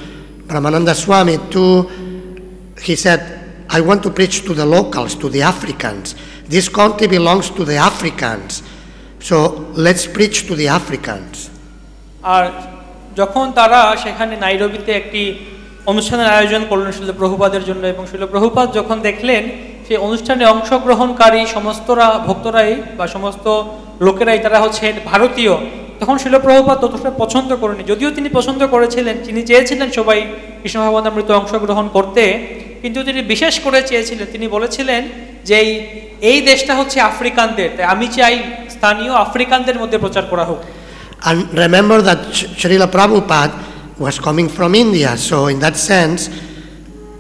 Brahmananda Swami, to, he said, I want to preach to the locals, to the Africans. This country belongs to the Africans. So let's preach to the Africans. আর যখন তারা সেখানে নাইরোবিতে একটি অনুষ্ঠানের আয়োজন করলেন শিল প্রভুপাদের জন্য এবং শিল প্রভুপাদ যখন দেখলেন সেই অনুষ্ঠানে অংশগ্রহণকারী সমস্তরা ভক্তরাই বা সমস্ত লোকেরাই তারা হচ্ছে ভারতীয়। তখন শিল প্রভুপাদ ততটা পছন্দ করেনি যদিও তিনি পছন্দ করেছিলেন তিনি চেয়েছিলেন সবাই কৃষ্ণ ভাবনামৃত অংশগ্রহণ করতে কিন্তু তিনি বিশেষ করে চেয়েছিলেন তিনি বলেছিলেন যে এই দেশটা হচ্ছে আফ্রিকানদের তাই আমি চাই স্থানীয় আফ্রিকানদের মধ্যে প্রচার করা হোক। And remember that Srila Prabhupada was coming from India, so in that sense,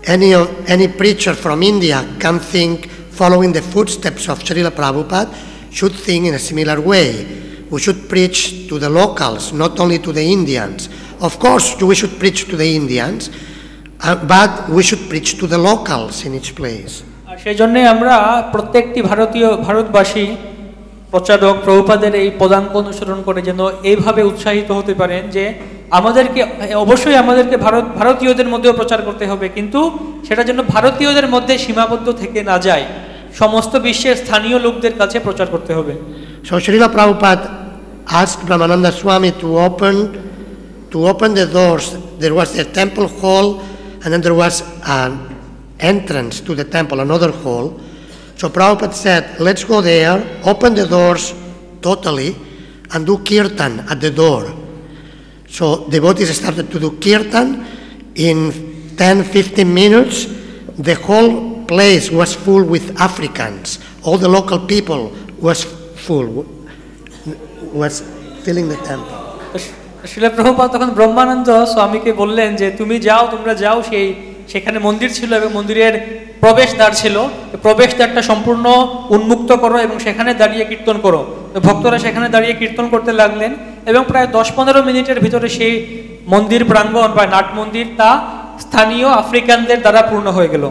any, of, any preacher from India can think, following the footsteps of Srila Prabhupada, should think in a similar way. We should preach to the locals, not only to the Indians. Of course, we should preach to the Indians, uh, but we should preach to the locals in each place. আর সেই জন্যে আমরা প্রত্যেকটি ভারতীয় ভারতবাসী প্রচারক প্রভুপাদের এই পদাঙ্ক অনুসরণ করে যেন এইভাবে উৎসাহিত হতে পারেন যে আমাদেরকে অবশ্যই আমাদেরকে ভারত ভারতীয়দের মধ্যেও প্রচার করতে হবে কিন্তু সেটা যেন ভারতীয়দের মধ্যে সীমাবদ্ধ থেকে না যায় সমস্ত বিশ্বের স্থানীয় লোকদের কাছে প্রচার করতে হবে So Srila Prabhupada asked Brahmananda Swami to open, to open the doors. There was a temple hall, and then there was to the temple, another hall. So Prabhupada said, let's go there, open the doors totally, and do kirtan at the door. So devotees started to do kirtan. In 10, 15 minutes, the whole place was full with Africans. All the local people was full, was filling the temple. শিলা প্রভুপাদ তখন ব্রহ্মানন্দ স্বামীকে বললেন যে তুমি যাও তোমরা যাও সেই সেখানে মন্দির ছিল এবং মন্দিরের প্রবেশদ্বার ছিল প্রবেশদ্বারটা সম্পূর্ণ উন্মুক্ত করো এবং সেখানে দাঁড়িয়ে কীর্তন করো ভক্তরা সেখানে দাঁড়িয়ে কীর্তন করতে লাগলেন এবং প্রায় দশ পনেরো মিনিটের ভিতরে সেই মন্দির প্রাঙ্গণ বা নাট মন্দির তা স্থানীয় আফ্রিকানদের দ্বারা পূর্ণ হয়ে গেল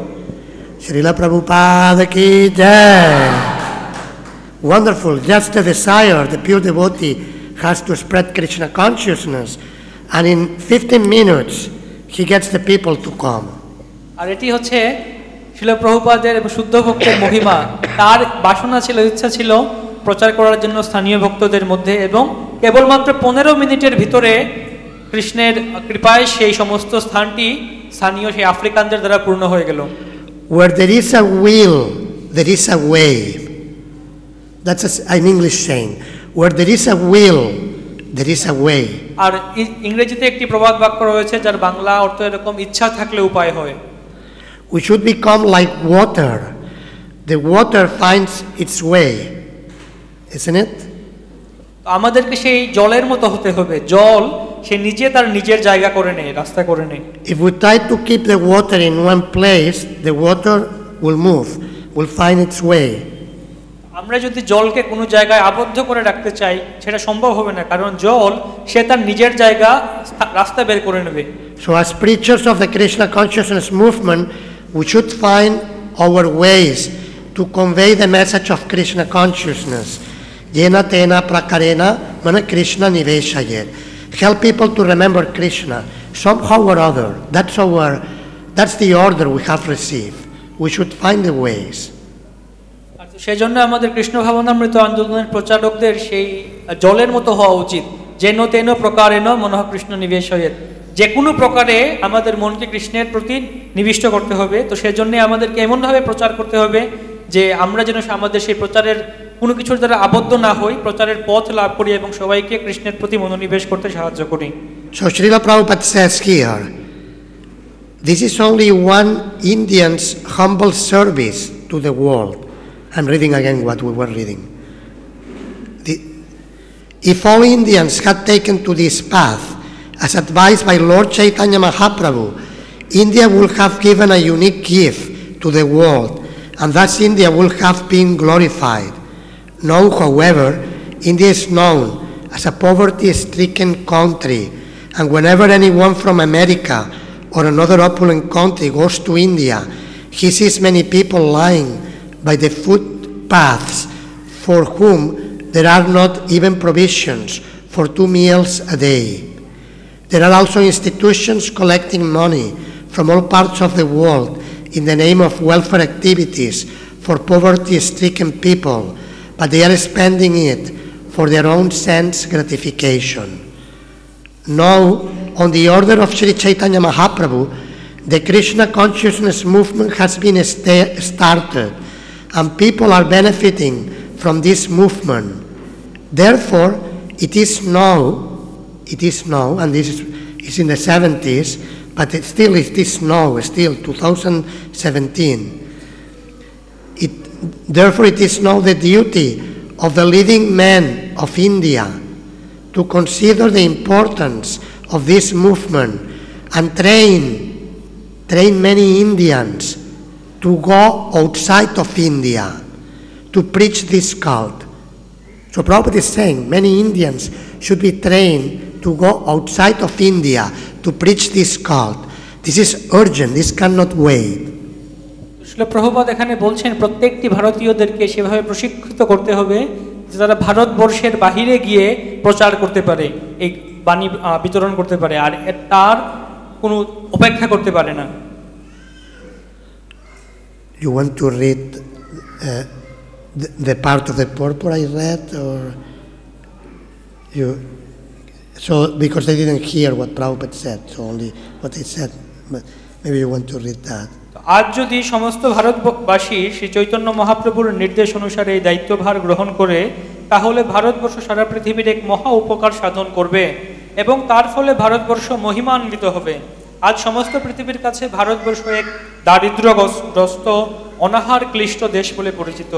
Srila Prabhupada ki jai. Wonderful, just a desire, the pure devotee has to spread Krishna consciousness, and in 15 minutes he gets the people to come. আর এটি হচ্ছে শিল প্রভুপাদের এবং শুদ্ধ ভক্তের মহিমা তার বাসনা ছিল ইচ্ছা ছিল প্রচার করার জন্য স্থানীয় ভক্তদের মধ্যে এবং কেবলমাত্র পনেরো মিনিটের ভিতরে কৃষ্ণের কৃপায় সেই সমস্ত স্থানটি স্থানীয় সেই আফ্রিকানদের দ্বারা পূর্ণ হয়ে গেল Where there is a will, there is a way. That's a an English saying. Where there is a will, there is a way. আর ইংরেজিতে একটি প্রবাদ বাক্য রয়েছে যার বাংলা অর্থ এরকম ইচ্ছা থাকলে উপায় হয় We should become like water. The water finds its way, isn't it? আমাদেরকে সেই জলের মতো হতে হবে জল সে নিজে তার নিজের জায়গা করে নেয় রাস্তা করে নেয় If we try to keep the water in one place, the water will move, will find its way. আমরা যদি জলকে কোনো জায়গায় আবদ্ধ করে রাখতে চাই সেটা সম্ভব হবে না কারণ জল সে তার নিজের জায়গা রাস্তা বের করে নেবে So, as preachers of the Krishna consciousness movement, we should find our ways to convey the message of Krishna consciousness. Jena tena prakarena mana Krishna niveshayet. Help people to remember Krishna somehow or other. That's our, that's the order we have received. We should find the ways. সেই জন্য আমাদের কৃষ্ণ ভাবনামৃত আন্দোলনের প্রচারকদের সেই জলের মতো হওয়া উচিত যেন তেন প্রকারেণ মনোহ কৃষ্ণ নিবেশ হয়ে যে কোনো প্রকারে আমাদের মনকে কৃষ্ণের প্রতি নিবিষ্ট করতে হবে। তো সেজন্য আমাদেরকে এমনভাবে প্রচার করতে হবে যে আমরা যেন আমাদের সেই প্রচারের কোনো কিছুর দ্বারা আবদ্ধ না হই, প্রচারের পথ লাভ করি এবং সবাইকে কৃষ্ণের প্রতি মনোনিবেশ করতে সাহায্য করি। সশ্রীলা Prabhupada this is only one Indian's humble service to the world I am reading again what we were reading if all Indians had taken to this path as advised by Lord Chaitanya Mahaprabhu, India would have given a unique gift to the world, and thus India would have been glorified. Now, however, India is known as a poverty stricken country, and whenever anyone from America or another opulent country goes to India, he sees many people lying by the footpaths for whom there are not even provisions for two meals a day. There are also institutions collecting money from all parts of the world in the name of welfare activities for poverty stricken people, but they are spending it for their own sense gratification. Now, on the order of Sri Chaitanya Mahaprabhu, the Krishna consciousness movement has been sta- started, and people are benefiting from this movement. Therefore, it is now, it is now, and this is, is in the 70s, but it still is now, still 2017. It, therefore, it is now the duty of the leading men of India to consider the importance of this movement and train, train many Indians to go outside of India to preach this cult. So Prabhupada is saying many Indians should be trained to go outside of India to preach this cult. This is urgent, this cannot wait. Prabhupada এখানে বলছেন প্রত্যেকটি ভারতীয়দেরকে সেভাবে প্রশিক্ষিত করতে হবে যে তারা ভারতবর্ষের বাহিরে গিয়ে প্রচার করতে পারে এই বাণী বিতরণ করতে পারে আর তার কোনো অপেক্ষা করতে পারে না You want to read uh, the, the part of the purport I read, or you? So because they didn't hear what Prabhupada said, so only what he said. But maybe you want to read that. আজ যদি সমস্ত ভারতবাসী শ্রী চৈতন্য মহাপ্রভুর নির্দেশ অনুসারে এই দায়িত্বভার গ্রহণ করে তাহলে ভারতবর্ষ সারা পৃথিবীর এক মহা উপকার সাধন করবে এবং তার ফলে ভারতবর্ষ মহিমান্বিত হবে আজ সমস্ত পৃথিবীর কাছে ভারতবর্ষ এক দারিদ্র্যগ্রস্ত অনাহার ক্লিষ্ট দেশ বলে পরিচিত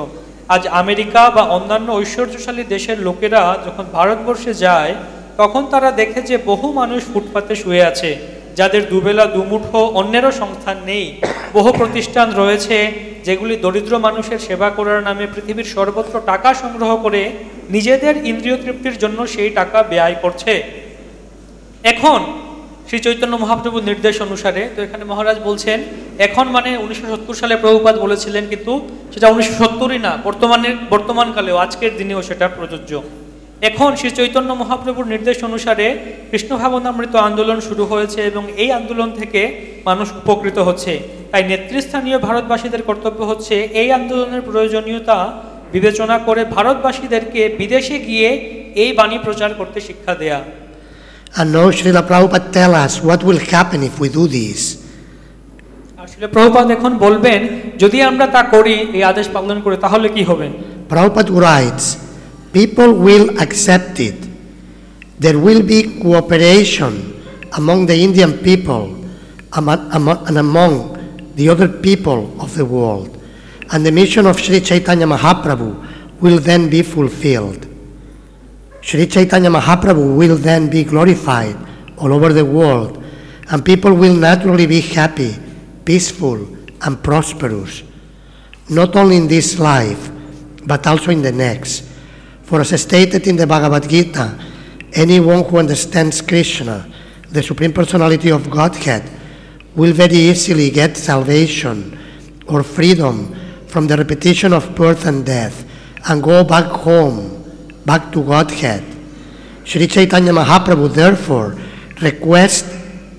আজ আমেরিকা বা অন্যান্য ঐশ্বর্যশালী দেশের লোকেরা যখন ভারতবর্ষে যায় তখন তারা দেখে যে বহু মানুষ ফুটপাতে শুয়ে আছে, যাদের দুবেলা, দুমুঠো অন্যেরও সংস্থান নেই। বহু প্রতিষ্ঠান রয়েছে যেগুলি দরিদ্র মানুষের সেবা করার নামে পৃথিবীর সর্বত্র টাকা সংগ্রহ করে নিজেদের ইন্দ্রিয় তৃপ্তির জন্য সেই টাকা ব্যয় করছে। এখন, শ্রী চৈতন্য মহাপ্রভুর নির্দেশ অনুসারে, তো এখানে মহারাজ বলছেন, এখন মানে উনিশশো সত্তর সালে প্রভুপাত বলেছিলেন কিন্তু সেটা উনিশশো না বর্তমানে বর্তমানকালেও, আজকের দিনেও সেটা প্রযোজ্য। এখন শ্রী চৈতন্য মহাপ্রভুর নির্দেশ অনুসারে কৃষ্ণ ভাবনামৃত আন্দোলন শুরু হয়েছে এবং এই আন্দোলন থেকে মানুষ উপকৃত হচ্ছে। তাই নেতৃস্থানীয় ভারতবাসীদের কর্তব্য হচ্ছে এই আন্দোলনের প্রয়োজনীয়তা বিবেচনা করে ভারতবাসীদেরকে বিদেশে গিয়ে এই বাণী প্রচার করতে শিক্ষা দেয়া। And now Srila Prabhupada tell us what will happen if we do this. আসলে প্রভুপাদ এখন বলবেন যদি আমরা তা করি এই আদেশ পালন করে তাহলে কি হবে? Prabhupada writes, people will accept it. There will be cooperation among the Indian people and among the other people of the world. And the mission of Sri Chaitanya Mahaprabhu will then be fulfilled. Sri Chaitanya Mahaprabhu will then be glorified all over the world, and people will naturally be happy, peaceful, and prosperous, not only in this life, but also in the next. For as stated in the Bhagavad Gita, anyone who understands Krishna, the Supreme Personality of Godhead, will very easily get salvation or freedom from the repetition of birth and death and go back home, back to Godhead. Sri Chaitanya Mahaprabhu therefore requests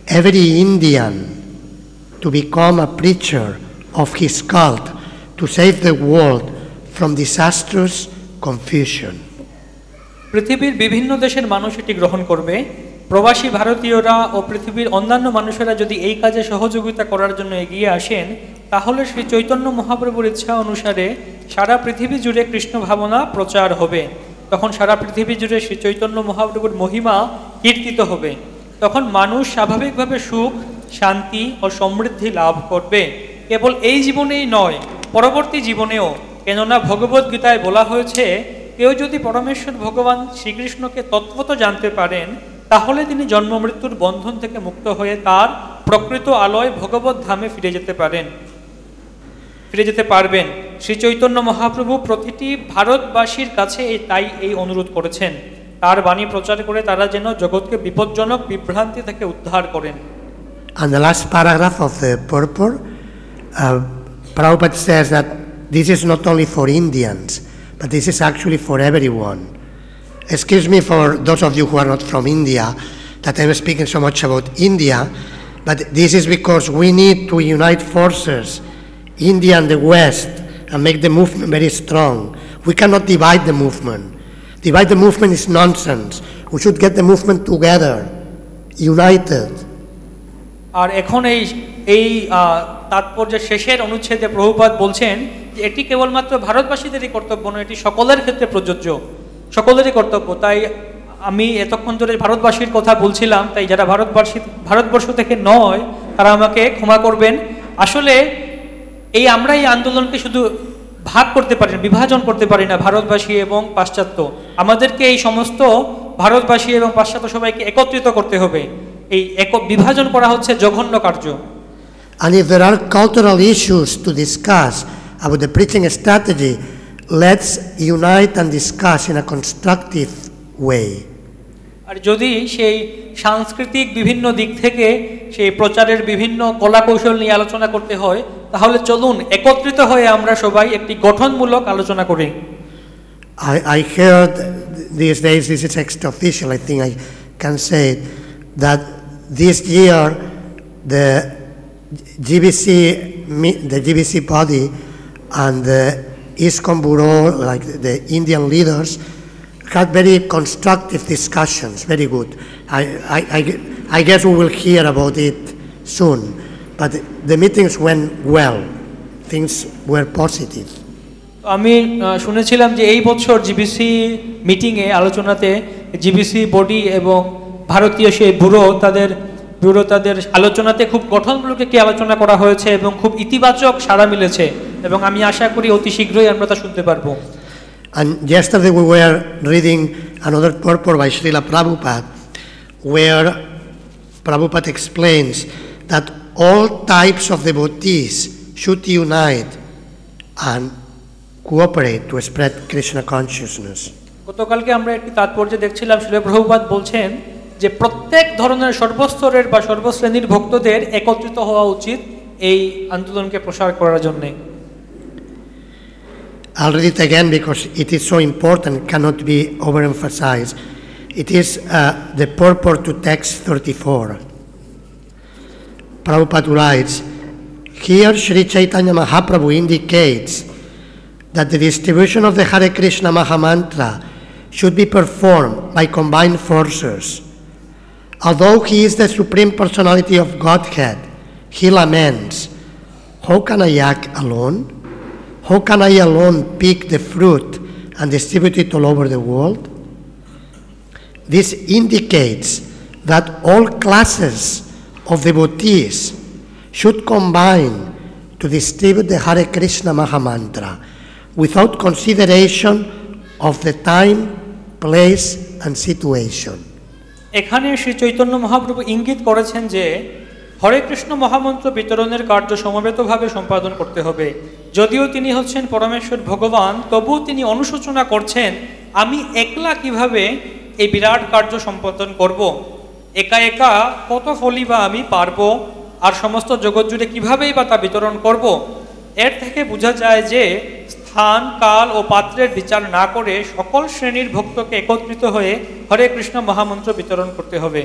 every Indian to become a preacher of his cult to save the world from disastrous confusion. পৃথিবীর বিভিন্ন দেশের মানুষ এটি গ্রহণ করবে। প্রবাসী ভারতীয়রা ও পৃথিবীর অন্যান্য মানুষেরা যদি এই কাজে সহযোগিতা করার জন্য এগিয়ে আসেন, তাহলে শ্রী চৈতন্য মহাপ্রভুর ইচ্ছা অনুসারে সারা পৃথিবী জুড়ে কৃষ্ণ ভাবনা প্রচার হবে। তখন সারা পৃথিবী জুড়ে শ্রী চৈতন্য মহাপ্রভুর মহিমা কীর্তিত হবে। তখন মানুষ স্বাভাবিকভাবে সুখ, শান্তি ও সমৃদ্ধি লাভ করবে। কেবল এই জীবনেই নয়, পরবর্তী জীবনেও কেননা ভগবত গীতায় বলা হয়েছে কেউ যদি পরমেশ্বর ভগবান শ্রীকৃষ্ণকে তত্ত্বত জানতে পারেন তাহলে তিনি জন্ম মৃত্যুর বন্ধন থেকে মুক্ত হয়ে তার প্রকৃত আলয় ভগবত ধামে ফিরে যেতে পারেন। ফিরে যেতে পারবেন। শ্রী চৈতন্য মহাপ্রভু প্রতিটি ভারতবাসীর কাছে তাই এই অনুরোধ করেছেন। তার বাণী প্রচার করে তারা যেন জগৎকে বিপজ্জনক বিভ্রান্তি থেকে উদ্ধার করেন। And the last paragraph of the purport, uh, Prabhupada says that this is not only for Indians, but this is actually for everyone. Excuse me for those of you who are not from India that I'm speaking so much about India, but this is because we need to unite forces, India and the West, and make the movement very strong. We cannot divide the movement. Divide the movement is nonsense. We should get the movement together, united. আর এখন এই এই আহ, তাৎপর্যের শেষের অনুচ্ছেদে প্রভুপাত বলছেন যে এটি কেবলমাত্র ভারতবাসীদেরই কর্তব্য নয়, এটি সকলের ক্ষেত্রে প্রযোজ্য, সকলেরই কর্তব্য। তাই আমি এতক্ষণ ধরে ভারতবাসীর কথা বলছিলাম তাই যারা ভারতবাসী, ভারতবর্ষ থেকে নয়, তারা আমাকে ক্ষমা করবেন। আসলে এই আমরা এই আন্দোলনকে শুধু ভাগ করতে পারি না, বিভাজন করতে পারি না, ভারতবাসী এবং পাশ্চাত্য। আমাদেরকে এই সমস্ত ভারতবাসী এবং পাশ্চাত্য সবাইকে একত্রিত করতে হবে। এই এক বিভাজন করা হচ্ছে জঘন্য কার্য। And if there are cultural issues to discuss about the preaching strategy, let's unite and discuss in a constructive way. আর যদি সেই সাংস্কৃতিক বিভিন্ন দিক থেকে সেই প্রচারের বিভিন্ন কলা কৌশল নিয়ে আলোচনা করতে হয় তাহলে চলুন একত্রিত হয়ে আমরা সবাই একটি গঠনমূলক আলোচনা করি I, I heard these days, this is extra official, I think I can say, it, that this year the GBC, the GBC body and the ISKCON Bureau, like the Indian leaders, had very constructive discussions, very good. I, I, I, I guess we will hear about it soon, but the meetings went well. Things were positive. আমি শুনেছিলাম যে এই বছর GBC মিটিংয়ে আলোচনাতে GBC body এবং ভারতীয় সেই ব্যুরো তাদের ব্যুরো তাদের আলোচনাতে খুব গঠনমূলক একটি আলোচনা করা হয়েছে এবং খুব ইতিবাচক সাড়া মিলেছে এবং আমি আশা করি অতি শীঘ্রই আমরা তা শুনতে পারব And yesterday we were reading another purport by Srila Prabhupada, where Prabhupada explains that all types of devotees should unite and cooperate to spread Krishna consciousness. গতকালকে আমরা একটি তাৎপর্য দেখছিলাম শিল প্রভুপাত বলছেন যে প্রত্যেক ধরনের সর্বস্তরের বা সর্বশ্রেণীর ভক্তদের একত্রিত হওয়া উচিত এই আন্দোলনকে প্রসার করার জন্যে I'll read it again because it is so important, cannot be overemphasized. It is uh, the purport to text 34. Prabhupada writes, Here Sri Chaitanya Mahaprabhu indicates that the distribution of the Hare Krishna Mahamantra should be performed by combined forces. Although he is the Supreme Personality of Godhead, he laments, How can I act alone? How can I alone pick the fruit and distribute it all over the world? This indicates that all classes of devotees should combine to distribute the Hare Krishna Mahamantra without consideration of the time, place, and situation. এখানে শ্রী চৈতন্য মহাপ্রভু ইঙ্গিত করেছেন যে হরে কৃষ্ণ মহামন্ত্র বিতরণের কার্য সমবেতভাবে সম্পাদন করতে হবে যদিও তিনি হচ্ছেন পরমেশ্বর ভগবান, তবুও তিনি অনুশোচনা করছেন, আমি একলা কীভাবে এই বিরাট কার্য সম্পাদন করব। একা একা কত ফলি বা আমি পারব আর সমস্ত জগৎ জুড়ে কীভাবেই বা তা বিতরণ করব। এর থেকে বোঝা যায় যে স্থান, কাল ও পাত্রের বিচার না করে সকল শ্রেণির ভক্তকে একত্রিত হয়ে হরে কৃষ্ণ মহামন্ত্র বিতরণ করতে হবে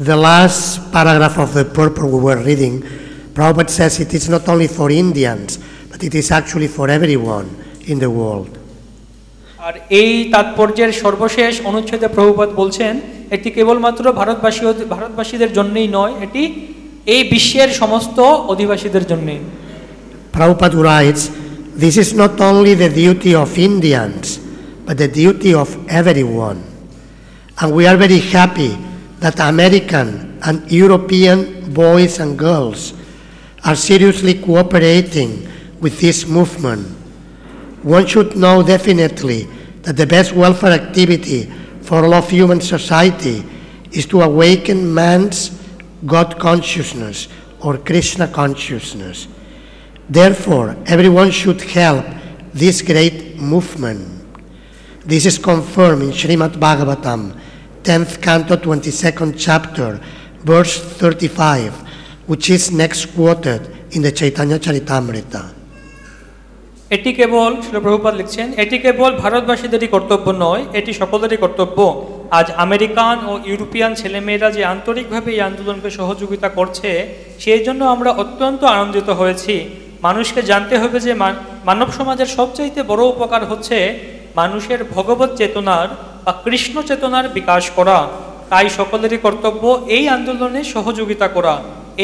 the last paragraph of the purport we were reading, Prabhupada says it is not only for Indians, but it is actually for everyone in the world. আর এই তাৎপর্যের সর্বশেষ অনুচ্ছেদে প্রভুপাত বলছেন এটি কেবলমাত্র ভারতবাসী ভারতবাসীদের জন্যই নয় এটি এই বিশ্বের সমস্ত অধিবাসীদের জন্যই Prabhupada writes, This is not only the duty of Indians, but the duty of everyone. And we are very happy that American and European boys and girls are seriously cooperating with this movement. One should know definitely that the best welfare activity for all of human society is to awaken man's God consciousness or Krishna consciousness. Therefore, everyone should help this great movement. This is confirmed in Srimad Bhagavatam, 10th canto, 22nd chapter, verse 35, which is next quoted in the Chaitanya Charitamrita. এটি কেবল শিলপ্রভুপাত লিখছেন এটি কেবল ভারতবাসীদেরই কর্তব্য নয় এটি সকলেরই কর্তব্য আজ American ও European ছেলেমেয়েরা যে আন্তরিকভাবে এই আন্দোলনকে সহযোগিতা করছে সেই জন্য আমরা অত্যন্ত আনন্দিত হয়েছি মানুষকে জানতে হবে যে মানব সমাজের সবচাইতে বড় উপকার হচ্ছে মানুষের ভগবত চেতনার বা কৃষ্ণ চেতনার বিকাশ করা তাই সকলেরই কর্তব্য এই আন্দোলনে সহযোগিতা করা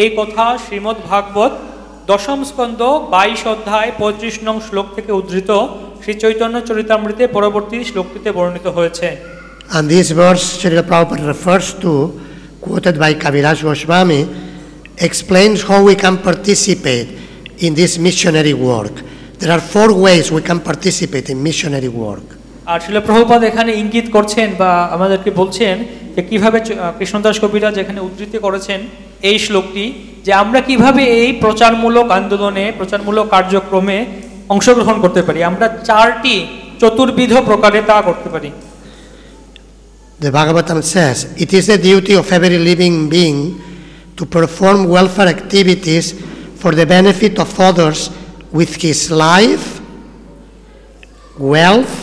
এই কথা শ্রীমদ্ ভাগবত দশম স্কন্ধ বাইশ অধ্যায় পঁয়ত্রিশ নং শ্লোক থেকে উদ্ধৃত শ্রী চৈতন্য চরিতামৃতে পরবর্তী শ্লোকটিতে বর্ণিত হয়েছে And this verse Srila Prabhupada refers to, quoted by Kaviraj Goswami, explains how we can participate in this missionary work. There are four ways we can participate in missionary work. আর শিল প্রভুপাদ এখানে ইঙ্গিত করছেন বা আমাদেরকে বলছেন যে কীভাবে কৃষ্ণদাস কবিরাজ এখানে উদ্ধৃতি করেছেন এই শ্লোকটি যে আমরা কীভাবে এই প্রচারমূলক আন্দোলনে প্রচারমূলক কার্যক্রমে অংশগ্রহণ করতে পারি? আমরা চারটি চতুর্বিধ প্রকারে তা করতে পারি। The Bhagavatam says, it is the duty of every living being to perform welfare activities for the benefit of others with his life, wealth,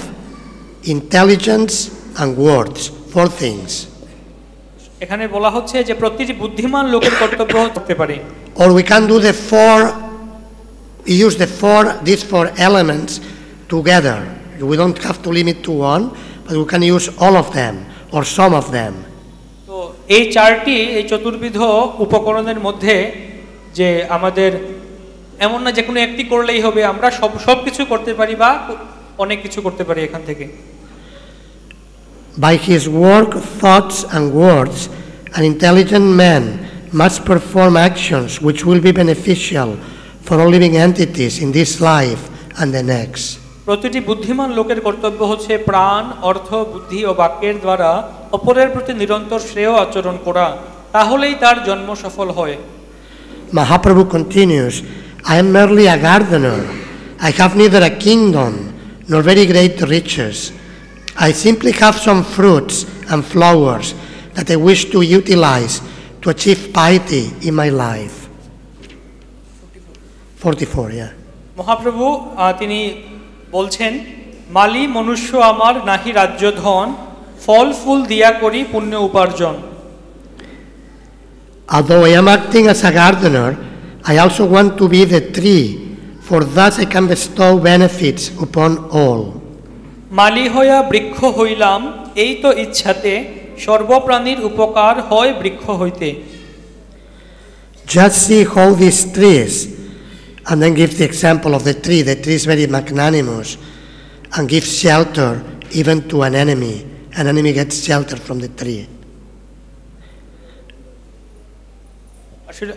intelligence, and words. Four things. এখানে বলা হচ্ছে যে প্রতিটি বুদ্ধিমান লোকের কর্তব্য করতে পারি Or we can do the four, use the four, these four elements together. We don't have to limit to one, but we can use all of them or some of them. তো এই চারটি এই চতুর্বিধ উপকরণের মধ্যে যে আমাদের এমন না যে কোনো একটি করলেই হবে আমরা সব সব কিছু করতে পারি বা অনেক কিছু করতে পারি এখান থেকে By his work, thoughts, and words, an intelligent man must perform actions which will be beneficial for all living entities in this life and the next. প্রতিটি বুদ্ধিমান লোকের কর্তব্য হচ্ছে প্রাণ অর্থ বুদ্ধি ও বাক্যের দ্বারা অপরের প্রতি নিরন্তর শ্রেয় আচরণ করা তাহলেই তার জন্ম সফল হয় Mahaprabhu continues, I am merely a gardener. I have neither a kingdom nor very great riches. I simply have some fruits and flowers that I wish to utilize to achieve piety in my life. 44, yeah. Mahaprabhu আহ, তিনি বলছেন মালি মনুষ্য আমার নাহি রাজ্য ধন ফল ফুল দিয়া করি পুণ্য উপার্জন Although I am acting as a gardener, I also want to be the tree, for thus I can bestow benefits upon all. মালি হইয়া বৃক্ষ হইলাম এই তো ইচ্ছাতে সর্বপ্রাণীর উপকার হয় বৃক্ষ হইতে Just see how these trees, and then give the example of the tree. The tree is very magnanimous and gives shelter even to an enemy. An enemy gets shelter from the tree.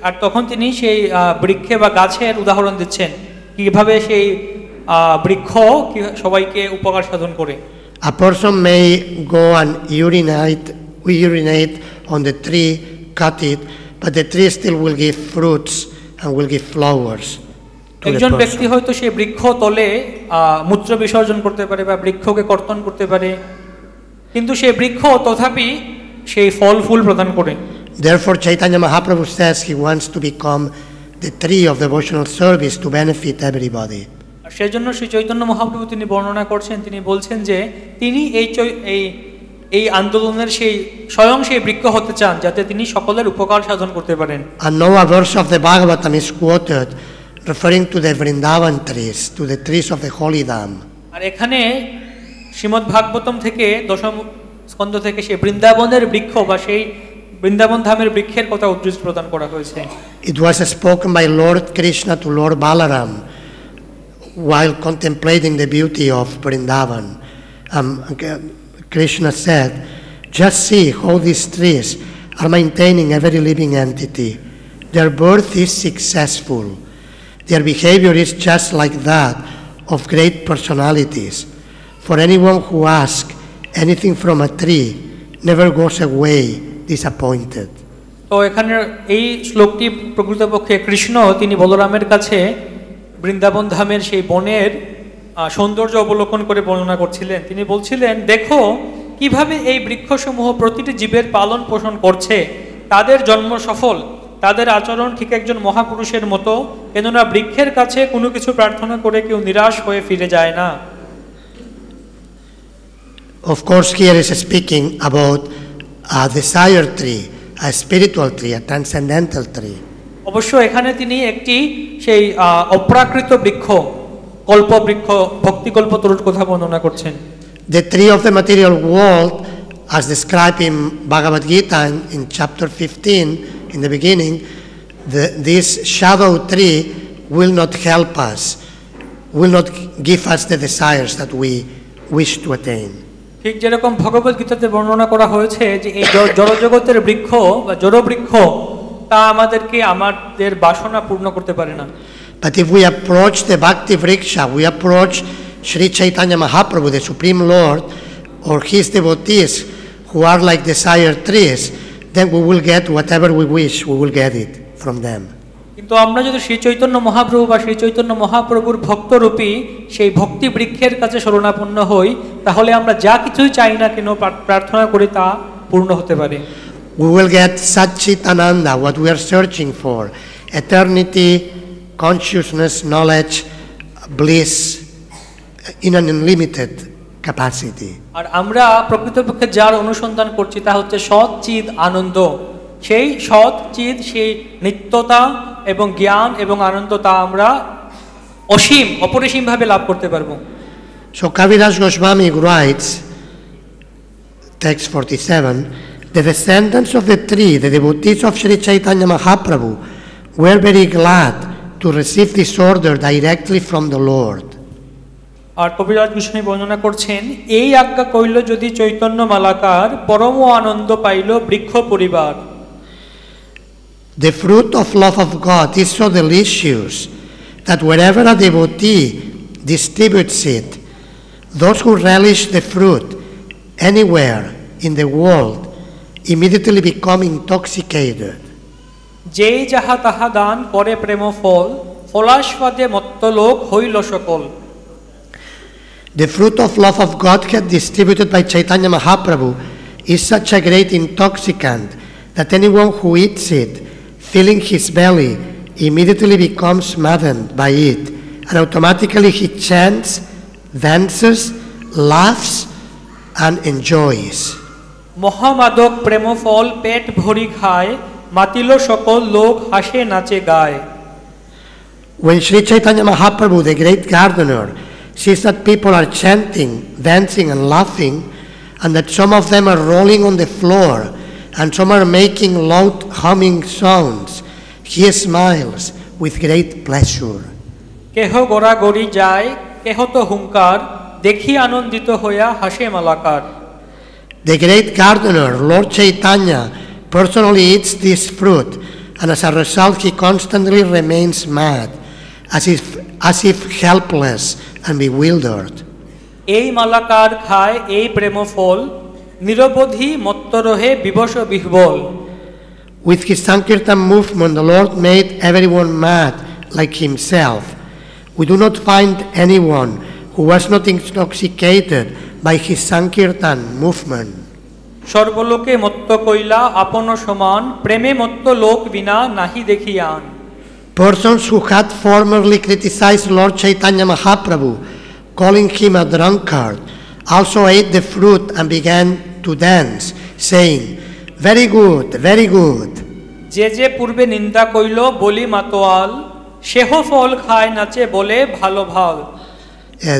আর তখন তিনি সেই বৃক্ষে বা গাছের উদাহরণ দিচ্ছেন কীভাবে সেই বৃক্ষ সবাইকে উপকার সাধন করে A person may go and urinate, urinate on the tree, cut it, but the tree still will give fruits and will give flowers একজন ব্যক্তি হয়তো সেই বৃক্ষ তলে মূত্র বিসর্জন করতে পারে বা বৃক্ষকে কর্তন করতে পারে কিন্তু সেই বৃক্ষ তথাপি সেই ফল ফুল প্রদান করে Therefore, Chaitanya Mahaprabhu says he wants to become the tree of devotional service to benefit everybody. সেই জন্য শ্রী চৈতন্য মহাপ্রভু তিনি বর্ণনা করছেন তিনি বলছেন যে তিনি এই এই এই আন্দোলনের সেই স্বয়ং সেই বৃক্ষ হতে চান যাতে তিনি সকলের উপকার সাধন করতে পারেন। আর now a of of the Bhagavatam is referring to the Vrindavan Vrindavan to to the of the holy Dham. আর এখানে শ্রীমদ্ ভাগবতম থেকে দশম স্কন্ধ থেকে সেই বৃন্দাবনের বৃক্ষ বা সেই বৃন্দাবন ধামের বৃক্ষের কথা উদ্ধৃতি প্রদান করা হয়েছে। It was spoken by Lord Krishna to Lord Balaram. while contemplating the beauty of Vrindavan. Um, Krishna said, Just see how these trees are maintaining every living entity. Their birth is successful. Their behavior is just like that of great personalities. For anyone who asks anything from a tree never goes away disappointed. তো এখানে এই শ্লোকটি প্রকৃতপক্ষে কৃষ্ণ তিনি বলরামের কাছে বৃন্দাবন ধামের সেই বনের সৌন্দর্য অবলোকন করে বর্ণনা করছিলেন। তিনি বলছিলেন দেখো কীভাবে এই বৃক্ষসমূহ প্রতিটি জীবের পালন পোষণ করছে। তাদের জন্ম সফল তাদের আচরণ ঠিক একজন মহাপুরুষের মতো কেননা বৃক্ষের কাছে কোনো কিছু প্রার্থনা করে কেউ নিরাশ হয়ে ফিরে যায় না। Of course, here is speaking about a desire tree, a spiritual tree, a transcendental tree. অবশ্য এখানে তিনি একটি সেই অপ্রাকৃত বৃক্ষ কল্প কল্পবৃক্ষ ভক্তিকল্প তরুর কথা বর্ণনা করছেন The tree of the material world, as described in Bhagavad Gita in, in chapter 15, in the beginning, the, this shadow tree will not help us, will not give us the desires that we wish to attain. ঠিক যেরকম ভগবত গীতাতে বর্ণনা করা হয়েছে যে এই জড়জগতের বৃক্ষ বা জড় বৃক্ষ তা আমাদেরকে আমাদের বাসনা পূর্ণ করতে পারে না But if we approach the Bhakti Vriksha, we approach Sri Chaitanya Mahaprabhu, the Supreme Lord, or his devotees who are like desire trees, then we will get whatever we wish, we will get it from them. কিন্তু আমরা যদি শ্রী চৈতন্য মহাপ্রভু বা শ্রী চৈতন্য মহাপ্রভুর ভক্তরূপী সেই ভক্তি বৃক্ষের কাছে শরণাপন্ন হই তাহলে আমরা যা কিছুই চাই না কেন প্রার- প্রার্থনা করি তা পূর্ণ হতে পারে We will get Satchitananda, what we are searching for eternity, consciousness, knowledge, bliss in an unlimited capacity. আর আমরা প্রকৃতপক্ষে যার অনুসন্ধান করছি তা হচ্ছে সৎ চিদ আনন্দ সেই সৎ চিদ সেই নিত্যতা এবং জ্ঞান এবং আনন্দ তা আমরা অসীম অপরিসীমভাবে লাভ করতে পারব So Kaviraj Goswami writes, text 47, the descendants of the tree, the devotees of Sri Chaitanya Mahaprabhu, were very glad to receive this order directly from the Lord. আর কবিরাজ গোস্বামী বর্ণনা করছেন এই আজ্ঞা কইল যদি চৈতন্য মালাকার পরম আনন্দ পাইল বৃক্ষ পরিবার The fruit of love of God is so delicious that wherever a devotee distributes it, those who relish the fruit anywhere in the world immediately become intoxicated. যেই যাহা তাহা দান করে প্রেম ফল ফলাস্বাদে মত্তলোক হইল সকল The fruit of love of Godhead distributed by Chaitanya Mahaprabhu is such a great intoxicant that anyone who eats it, filling his belly, immediately becomes maddened by it, and automatically he chants, dances, laughs, and enjoys. মহামাদক প্রেম ফল পেট ভরি খায় মাতিল সকল লোক হাসে নাচে গায় When Sri Chaitanya Mahaprabhu, the great gardener, sees that people are chanting, dancing, and laughing, and that some of them are rolling on the floor, and some are making loud humming sounds, he smiles with great pleasure. কেহ গড়াগড়ি যায় কেহ তো হুঙ্কার দেখি আনন্দিত হইয়া হাসে Malakar The great gardener, Lord Chaitanya, personally eats this fruit, and as a result, he constantly remains mad, as if, as if helpless and bewildered. এই মালাকার খায় এই প্রেম ফল নিরবধি মত্তরহে বিবশ বিহ্বল With his Sankirtan movement, the Lord made everyone mad like himself. We do not find anyone who was not intoxicated by his sankirtan movement সর্বলোকে মত্ত কইলা আপন সমান প্রেমে মত্ত লোক বিনা নাহি দেখিয়ান। Person who had formerly criticize lord Chaitanya Mahaprabhu calling him a drunkard also ate the fruit and began to dance saying very good very good যে যে পূর্বে নিন্দা কইল বলি মাতোয়াল সেহ ফল খায় নাচে বলে ভালো ভালো।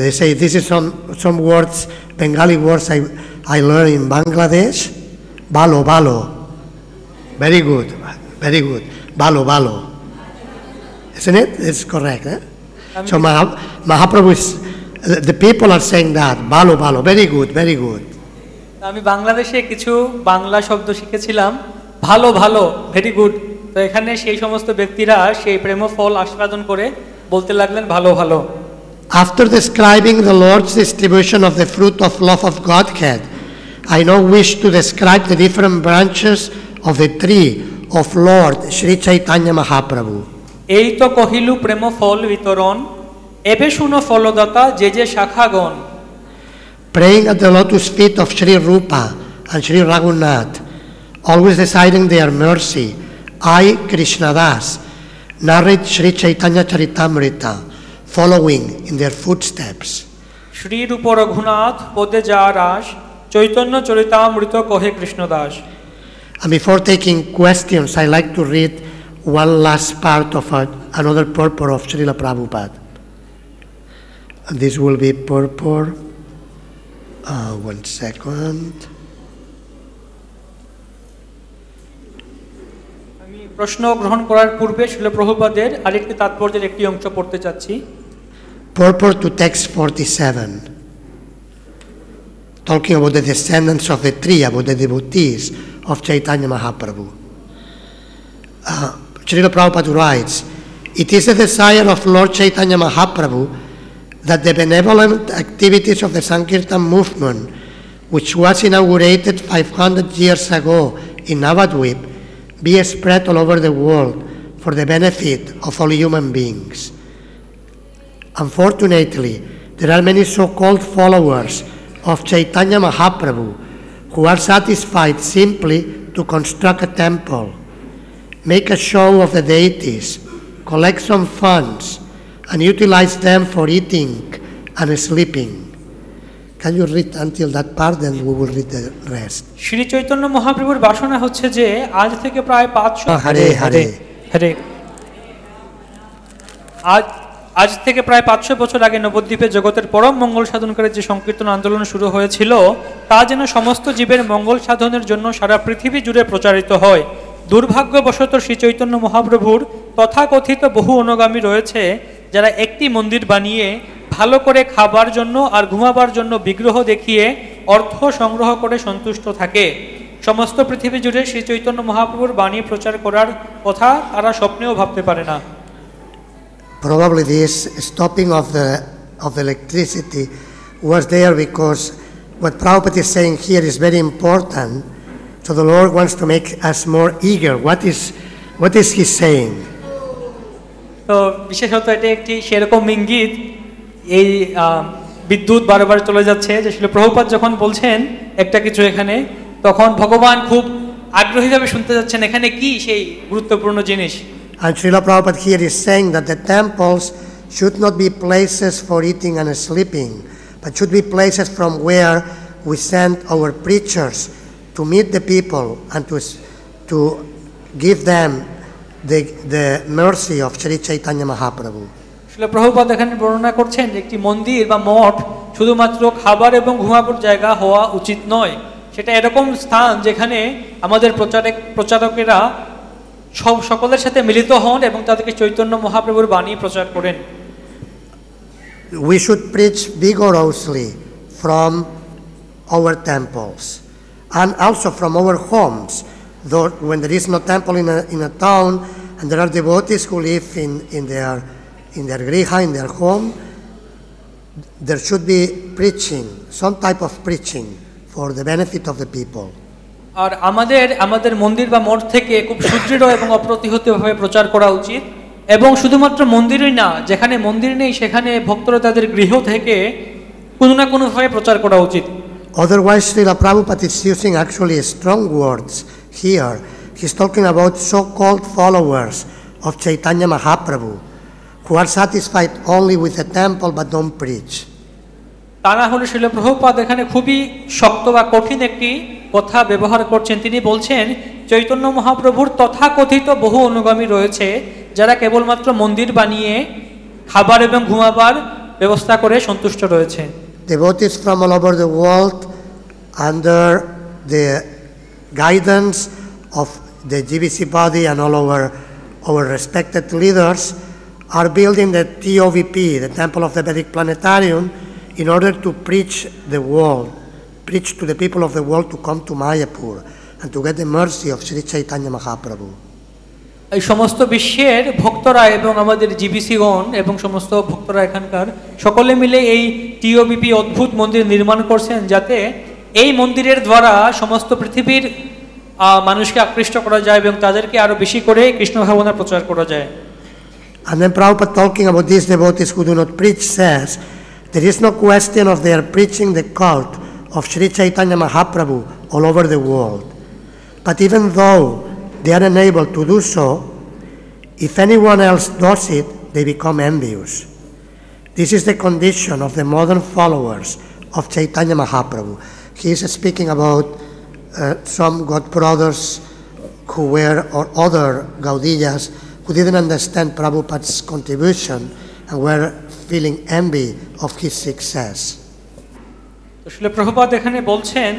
This is some some words Bengali words I, I learned in Bangladesh. Balo, balo. Very good, very good. Balo, balo. Isn't it? It's correct. Eh? So Maha, Mahaprabhu is, the the people are saying that. Balo, balo. Very good, very good. আমি বাংলাদেশে কিছু বাংলা শব্দ শিখেছিলাম ভালো ভালো very good তো এখানে সেই সমস্ত ব্যক্তিরা সেই প্রেম ফল আস্বাদন করে বলতে লাগলেন ভালো ভালো After describing the Lord's distribution of the fruit of love of Godhead, I now wish to describe the different branches of the tree of Lord Sri Chaitanya Mahaprabhu. এই তো কহিলু প্রেম ফল বিতরণ এবে শুনো ফলদাতা যে যে শাখাগণ Praying at the lotus feet of Sri Rupa and Sri Raghunath, always desiring their mercy, I, Krishnadas, narrate Sri Chaitanya Charitamrita, Following in their footsteps. Shri রূপ রঘুনাথ পদে যা রাস চৈতন্য চরিতামৃত কহে Krishnadas And before taking questions, I like to read one last part of a, another purport of Srila Prabhupada. And this will be purport. Uh, one second. প্রশ্ন গ্রহণ করার পূর্বে শিল প্রভুপাদের আরেকটি তাৎপর্যের একটি অংশ পড়তে চাচ্ছি Purport to text 47. Talking about the descendants of the tree, about the devotees of Chaitanya Mahaprabhu. Uh, Srila Prabhupada writes, It is the desire of Lord Chaitanya Mahaprabhu that the benevolent activities of the Sankirtan movement, which was inaugurated 500 years ago in Navadvip, be spread all over the world for the benefit of all human beings. Unfortunately, there are many so called followers of Chaitanya Mahaprabhu who are satisfied simply to construct a temple, make a show of the deities, collect some funds, and utilize them for eating and sleeping. Can you read until that part, then we will read the rest. Shri Chaitanya মহাপ্রভুর বাসনা হচ্ছে যে আজ থেকে প্রায় পাঁচশো হরে হরে। হরে আজ আজ থেকে প্রায় পাঁচশো বছর আগে নবদ্বীপে জগতের পরম মঙ্গল সাধনকারী যে সংকীর্তন আন্দোলন শুরু হয়েছিল, তা যেন সমস্ত জীবের মঙ্গল সাধনের জন্য সারা পৃথিবী জুড়ে প্রচারিত হয়। দুর্ভাগ্যবশত শ্রী চৈতন্য মহাপ্রভুর তথাকথিত বহু অনুগামী রয়েছে, যারা একটি মন্দির বানিয়ে ভালো করে খাবার জন্য আর ঘুমাবার জন্য বিগ্রহ দেখিয়ে অর্থ সংগ্রহ করে সন্তুষ্ট থাকে। সমস্ত পৃথিবী জুড়ে শ্রী চৈতন্য মহাপ্রভুর বাণী প্রচার করার কথা তারা স্বপ্নেও ভাবতে পারে না। Probably this stopping of the, of the electricity was there because what Prabhupada is saying here is very important. So the Lord wants to make us more eager. What is, what is He saying? তো বিশেষত এটি একটি সেরকম ইঙ্গিত এই বিদ্যুৎ বারবার চলে যাচ্ছে যে শিল প্রভুপাত যখন বলছেন একটা কিছু এখানে তখন ভগবান খুব আগ্রহীভাবে শুনতে যাচ্ছেন এখানে কি সেই গুরুত্বপূর্ণ জিনিস And Srila Prabhupada here is saying that the temples should not be places for eating and sleeping, but should be places from where we send our preachers to meet the people and to, to give them the, the mercy of Sri Chaitanya Mahaprabhu. শিল প্রভুপাত এখানে বর্ণনা করছেন যে একটি মন্দির বা মঠ শুধুমাত্র খাবার এবং ঘুমাবার জায়গা হওয়া উচিত নয় সেটা এরকম স্থান যেখানে আমাদের প্রচারক প্রচারকেরা সব সকলের সাথে মিলিত হন এবং তাদেরকে চৈতন্য মহাপ্রভুর বাণী প্রচার করেন We should preach vigorously from our temples and also from our homes. When there is no temple in a, town and there are devotees who in, their, in their griha, in their home, there should be preaching, some type of preaching for the benefit of the people. আর আমাদের আমাদের মন্দির বা মঠ থেকে খুব সুদৃঢ় এবং অপ্রতিহতভাবে প্রচার করা উচিত। এবং শুধুমাত্র মন্দিরই না যেখানে মন্দির নেই সেখানে ভক্তরা তাদের গৃহ থেকে কোনো না কোনোভাবে প্রচার করা উচিত। Otherwise Srila Prabhupada is using actually strong words here he is talking about so called followers of Chaitanya Mahaprabhu who are satisfied only with a temple বা দম প্রিচ তারা হলে শিলপ্রভুপাত এখানে খুবই শক্ত বা কঠিন একটি কথা ব্যবহার করছেন তিনি বলছেন চৈতন্য মহাপ্রভুর তথাকথিত বহু অনুগামী রয়েছে যারা কেবলমাত্র মন্দির বানিয়ে খাবার এবং ঘুমাবার ব্যবস্থা করে সন্তুষ্ট রয়েছে Devotees from all over the world, under the guidance of the GBC body and all our, our respected leaders, are building the TOVP, the Temple of the Vedic Planetarium, in order to preach the world, preach to the people of the world to come to Mayapur and to get the mercy of Sri Chaitanya Mahaprabhu. এই সমস্ত বিশ্বের ভক্তরা এবং আমাদের জিবিসিগণ এবং সমস্ত ভক্তরা এখানকার সকলে মিলে এই টিওবিপি অদ্ভুত মন্দির নির্মাণ করছেন যাতে এই মন্দিরের দ্বারা সমস্ত পৃথিবীর মানুষকে আকৃষ্ট করা যায় এবং তাদেরকে আরও বেশি করে কৃষ্ণ ভাবনা প্রচার করা যায় And then Prabhupada talking about these devotees who do not preach says, there is no question of their preaching the cult of Sri Chaitanya Mahaprabhu all over the world. But even though they are unable to do so, if anyone else does it, they become envious. This is the condition of the modern followers of Chaitanya Mahaprabhu. He is speaking about uh, some God brothers who were, or other Gaudillas, who didn't understand Prabhupada's contribution and were feeling envy of his success. তো শিল প্রভুপাদ এখানে বলছেন,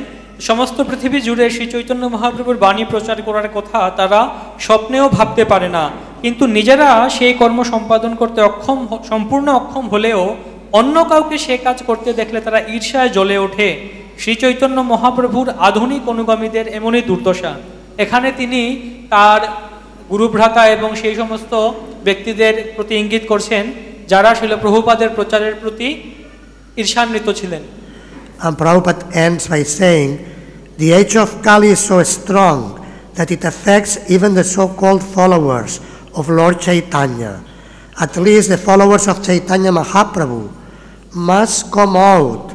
সমস্ত পৃথিবী জুড়ে শ্রী চৈতন্য মহাপ্রভুর বাণী প্রচার করার কথা তারা স্বপ্নেও ভাবতে পারে না। কিন্তু নিজেরা সেই কর্ম সম্পাদন করতে অক্ষম সম্পূর্ণ অক্ষম হলেও অন্য কাউকে সে কাজ করতে দেখলে তারা ঈর্ষায় জ্বলে ওঠে। শ্রী চৈতন্য মহাপ্রভুর আধুনিক অনুগামীদের এমনই দুর্দশা। এখানে তিনি তার গুরুভ্রাতা এবং সেই সমস্ত ব্যক্তিদের প্রতি ইঙ্গিত করছেন, যারা শিল প্রভুপাদের প্রচারের প্রতি ঈর্ষান্বিত ছিলেন। And Prabhupada ends by saying, The age of Kali is so strong that it affects even the so called followers of Lord Chaitanya. At least the followers of Chaitanya Mahaprabhu must come out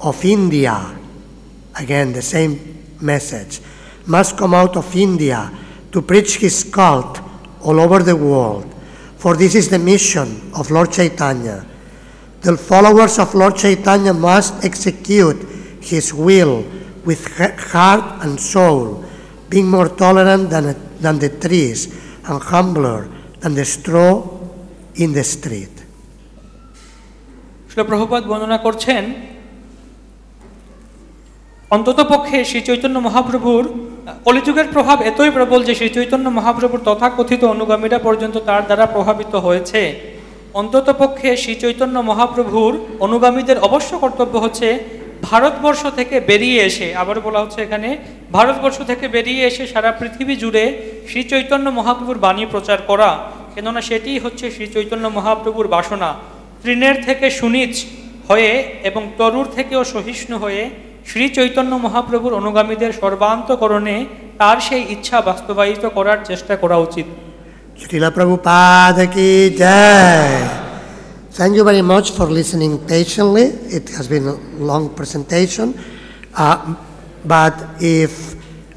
of India. Again, the same message. Must come out of India to preach his cult all over the world. For this is the mission of Lord Chaitanya. The followers of Lord Chaitanya must execute his will with heart and soul, being more tolerant than, than the trees and humbler than the straw in the street. শিল প্রভুপাদ বর্ণনা করছেন অন্ততপক্ষে শ্রী চৈতন্য মহাপ্রভুর কলিযুগের প্রভাব এতই প্রবল যে শ্রী চৈতন্য মহাপ্রভুর তথাকথিত অনুগামীরা পর্যন্ত তার দ্বারা প্রভাবিত হয়েছে অন্ততপক্ষে শ্রী চৈতন্য মহাপ্রভুর অনুগামীদের অবশ্য কর্তব্য হচ্ছে ভারতবর্ষ থেকে বেরিয়ে এসে, আবার বলা হচ্ছে এখানে, ভারতবর্ষ থেকে বেরিয়ে এসে সারা পৃথিবী জুড়ে শ্রী চৈতন্য মহাপ্রভুর বাণী প্রচার করা। কেননা সেটিই হচ্ছে শ্রী চৈতন্য মহাপ্রভুর বাসনা। তৃণের থেকে সুনিচ হয়ে এবং তরুর থেকেও সহিষ্ণু হয়ে শ্রী চৈতন্য মহাপ্রভুর অনুগামীদের সর্বান্তকরণে তার সেই ইচ্ছা বাস্তবায়িত করার চেষ্টা করা উচিত। Srila Prabhupada ki jai. Thank you very much for listening patiently. It has been a long presentation. Uh, but if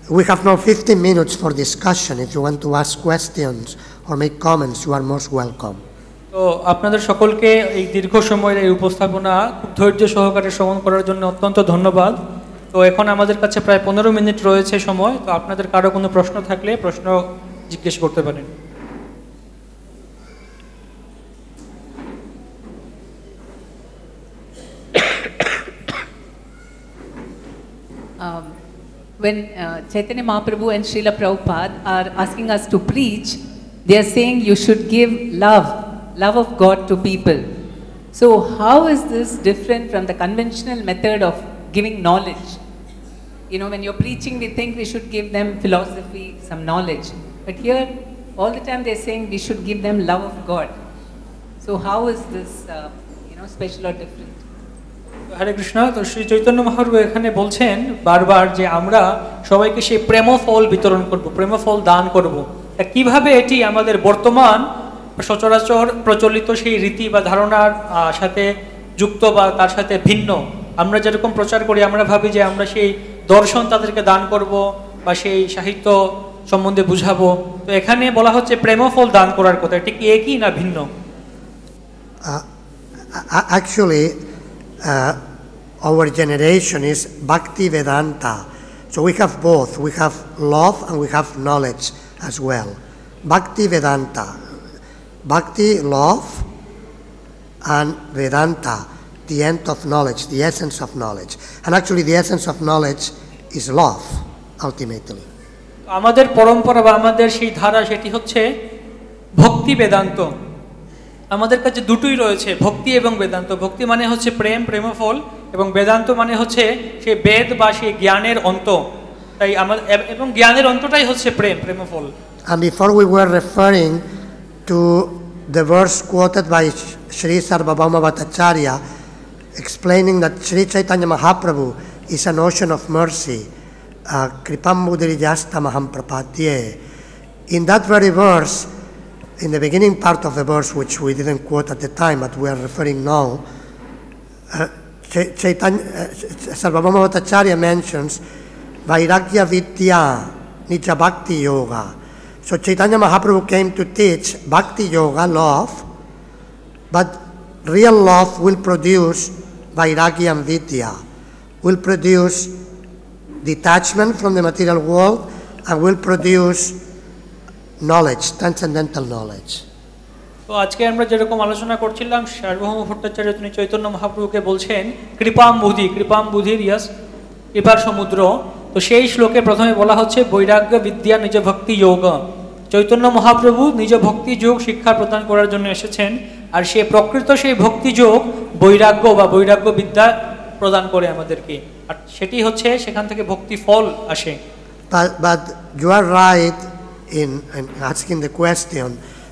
we have now 15 minutes for discussion, if you want to ask questions or make comments, you are most welcome. তো আপনাদের সকলকে এই দীর্ঘ সময়ের এই উপস্থাপনা খুব ধৈর্য সহকারে শ্রবণ করার জন্য অত্যন্ত ধন্যবাদ তো এখন আমাদের কাছে প্রায় পনেরো মিনিট রয়েছে সময় তো আপনাদের কারও কোনো প্রশ্ন থাকলে প্রশ্ন জিজ্ঞেস করতে পারেন when uh, Chaitanya Mahaprabhu and Srila Prabhupada are asking us to preach, they are saying you should give love, love of God to people. So, how is this different from the conventional method of giving knowledge? You know, when you're preaching, we think we should give them philosophy, some knowledge. But here, all the time they're saying we should give them love of God. So, how is this, uh, you know, special or different? হরে কৃষ্ণ তো শ্রী চৈতন্য মহাপ্রভু এখানে বলছেন বারবার যে আমরা সবাইকে সেই প্রেম ফল বিতরণ করব প্রেম ফল দান করব। তা কীভাবে এটি আমাদের বর্তমান সচরাচর প্রচলিত সেই রীতি বা ধারণার সাথে যুক্ত বা তার সাথে ভিন্ন? আমরা যেরকম প্রচার করি আমরা ভাবি যে আমরা সেই দর্শন তাদেরকে দান করব বা সেই সাহিত্য সম্বন্ধে বুঝাবো। তো এখানে বলা হচ্ছে প্রেম ফল দান করার কথা এটি কি একই না ভিন্ন? uh, our generation is Bhakti Vedanta. So we have both. We have love and we have knowledge as well. Bhakti Vedanta. Bhakti, love, and Vedanta, the end of knowledge, the essence of knowledge. And actually, the essence of knowledge is love, ultimately. আমাদের পরম্পরা বা আমাদের সেই ধারা সেটি হচ্ছে ভক্তি বেদান্ত আমাদের কাছে দুটোই রয়েছে, ভক্তি এবং বেদান্ত। ভক্তি মানে হচ্ছে প্রেম, প্রেমফল, এবং বেদান্ত মানে হচ্ছে সে বেদ বা সে জ্ঞানের অন্ত। তাই আমাদের এবং জ্ঞানের অন্তটাই হচ্ছে প্রেম, প্রেমফল। আমি for we were referring to the verse quoted by Shri Sarvabhauma Bhattacharya explaining the Shri Chaitanya Mahaprabhu is an ocean of mercy কৃপাম্বুদরি জাস্তা মহাম প্রপাদ্যে in that very verse in the beginning part of the verse, which we didn't quote at the time, but we are referring now, uh, Ch- Chaitanya, uh, Sarvabhauma Bhattacharya mentions Vairagya Vidya Nija Bhakti Yoga. So Chaitanya Mahaprabhu came to teach Bhakti Yoga, love, but real love will produce Vairagya and Vidya, will produce detachment from the material world and will produce knowledge, transcendental knowledge. তো আজকে আমরা যেরকম আলোচনা করছিলাম সার্বভৌম ভট্টাচার্য তিনি চৈতন্য মহাপ্রভুকে বলছেন কৃপাম বুধি কৃপাম বুধির ইয়াস কৃপার সমুদ্র। তো সেই শ্লোকে প্রথমে বলা হচ্ছে বৈরাগ্য বিদ্যা নিজ ভক্তি যোগ। চৈতন্য মহাপ্রভু নিজ ভক্তি যোগ শিক্ষা প্রদান করার জন্য এসেছেন আর সে প্রকৃত সেই ভক্তি যোগ বৈরাগ্য বা বৈরাগ্য বিদ্যা প্রদান করে আমাদেরকে। আর সেটি হচ্ছে সেখান থেকে ভক্তি ফল আসে। But you are right in, in asking the question.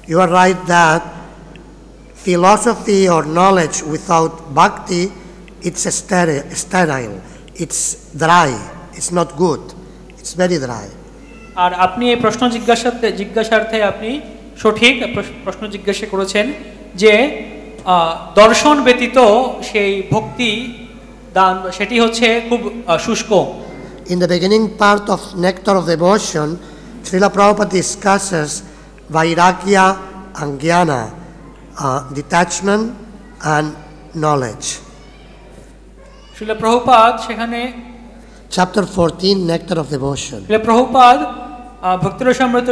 You are right that philosophy or knowledge without bhakti, it's steri- sterile, it's dry, it's not good, it's very dry. আর আপনি এই প্রশ্ন জিজ্ঞাসাতে জিজ্ঞাসার্থে আপনি সঠিক প্রশ্ন জিজ্ঞাসা করেছেন যে দর্শন ব্যতীত সেই ভক্তি দান সেটি হচ্ছে খুব শুষ্ক In the beginning part of Nectar of Devotion, Srila Prabhupada discusses Vairagya and Jnana, uh, detachment and knowledge. শিল প্রভুপাদ সেখানে Chapter 14, Nectar of Devotion. শিল প্রভুপাদ আহ, ভক্তিরসামৃত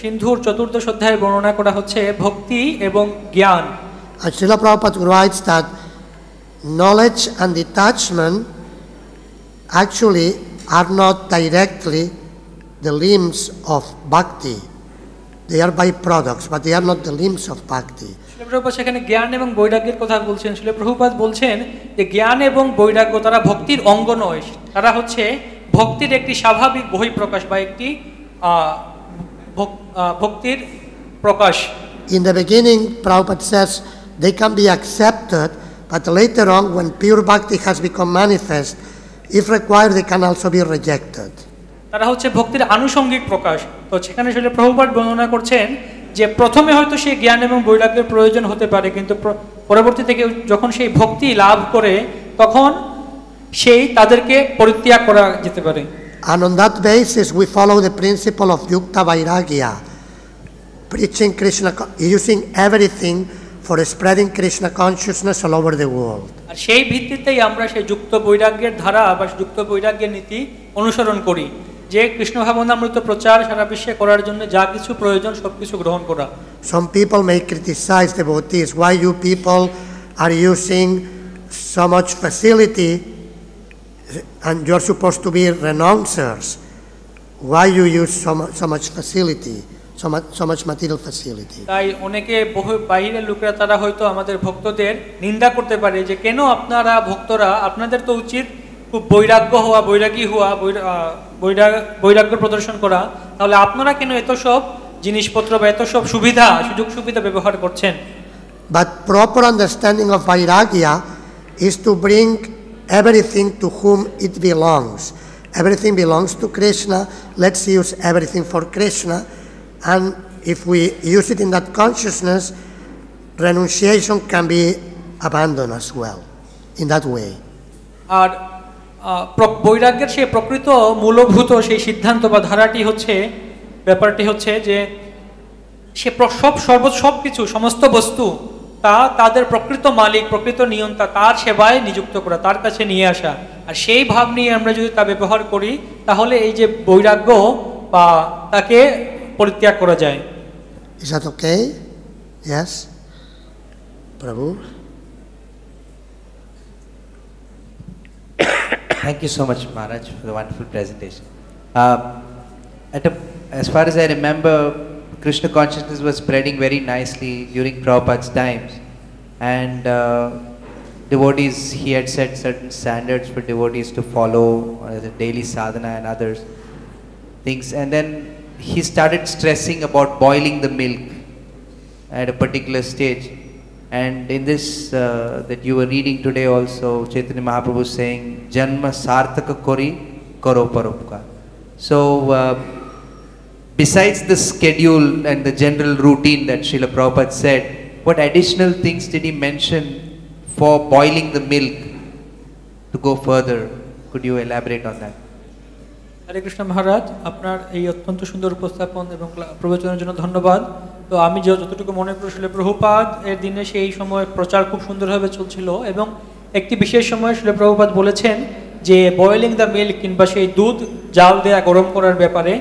সিন্ধুর চতুর্দশ অধ্যায়ে বর্ণনা করা হচ্ছে ভক্তি এবং জ্ঞান And Srila Prabhupada writes that knowledge and detachment actually are not directly the limbs of bhakti. They are byproducts, but they are not the limbs of bhakti. Prabhupada সেখানে জ্ঞান এবং বৈরাগ্যের কথা বলছেন শিল প্রভুপাদ বলছেন যে জ্ঞান এবং বৈরাগ্য তারা ভক্তির অঙ্গ নয় তারা হচ্ছে ভক্তির একটি স্বাভাবিক বহিঃপ্রকাশ বা একটি ভক্তির প্রকাশ In the beginning, Prabhupada says they can be accepted, but later on, when pure bhakti has become manifest, if required, they can also be rejected. তারা হচ্ছে ভক্তির আনুষঙ্গিক প্রকাশ। তো সেখানে আসলে প্রভুপাত বর্ণনা করছেন যে প্রথমে হয়তো সেই জ্ঞান এবং বৈরাগ্যের প্রয়োজন হতে পারে কিন্তু পরবর্তী থেকে যখন সেই ভক্তি লাভ করে তখন সেই তাদেরকে পরিত্যাগ করা যেতে পারে। And on that basis, we follow the principle of Yukta Vairagya, preaching Krishna, using everything for spreading Krishna consciousness all over the world. আর সেই ভিত্তিতেই আমরা সেই যুক্ত বৈরাগ্যের ধারা বা যুক্ত বৈরাগ্যের নীতি অনুসরণ করি। যে কৃষ্ণ ভাবনামৃত প্রচার সারা বিশ্বে করার জন্য যা কিছু প্রয়োজন সব কিছু গ্রহণ করা। Some people may criticize the devotees why you people are using so much facility and you are suppose to be renouncers why you use so much facility so much material facility তাই অনেকে বহু বাইরের লোকেরা তারা হয়তো আমাদের ভক্তদের নিন্দা করতে পারে যে কেন আপনারা ভক্তরা আপনাদের তো উচিত খুব বৈরাগ্য হওয়া বৈরাগী হওয়া বৈরাগ্য প্রদর্শন করা তাহলে আপনারা কেন এত সব জিনিসপত্র বা এত সব সুবিধা সুযোগ সুবিধা ব্যবহার করছেন? But proper understanding of বৈরাগিয়া is to bring everything to whom it belongs everything belongs to Krishna let's use everything for Krishna and if we use it in that consciousness renunciation can be abandon as well in that way আর বৈরাগ্যের সেই প্রকৃত মূলভূত সেই সিদ্ধান্ত বা ধারাটি হচ্ছে, ব্যাপারটি হচ্ছে যে সে সব সর্ব সব কিছু, সমস্ত বস্তু, তা তাদের প্রকৃত মালিক, প্রকৃত নিয়ন্তা, তার সেবায় নিযুক্ত করা, তার কাছে নিয়ে আসা। আর সেই ভাব নিয়ে আমরা যদি তা ব্যবহার করি, তাহলে এই যে বৈরাগ্য বা তাকে পরিত্যাগ করা যায়। Is that okay? Thank you so much, Maharaj, for the wonderful presentation. Uh, at a, as far as I remember, Krishna consciousness was spreading very nicely during Prabhupada's times. And uh, devotees, he had set certain standards for devotees to follow, uh, the daily sadhana and others things. And then he started stressing about boiling the milk at a particular stage. And in this uh, that you were reading today also, Chaitanya Mahaprabhu saying, Janma sartaka kori karo parupka. So, uh, besides the schedule and the general routine that Srila Prabhupada said, what additional things did he mention for boiling the milk to go further? Could you elaborate on that? হরে কৃষ্ণ মহারাজ আপনার এই অত্যন্ত সুন্দর উপস্থাপন এবং প্রবচনের জন্য ধন্যবাদ তো আমি যতটুকু মনে করেছিল প্রভুপাদ এর দিনে সেই সময় প্রচার খুব সুন্দরভাবে চলছিল এবং একটি বিশেষ সময় শিল প্রভুপাদ বলেছেন যে বয়েলিং দ্য মিল্ক কিংবা সেই দুধ জাল দেয়া গরম করার ব্যাপারে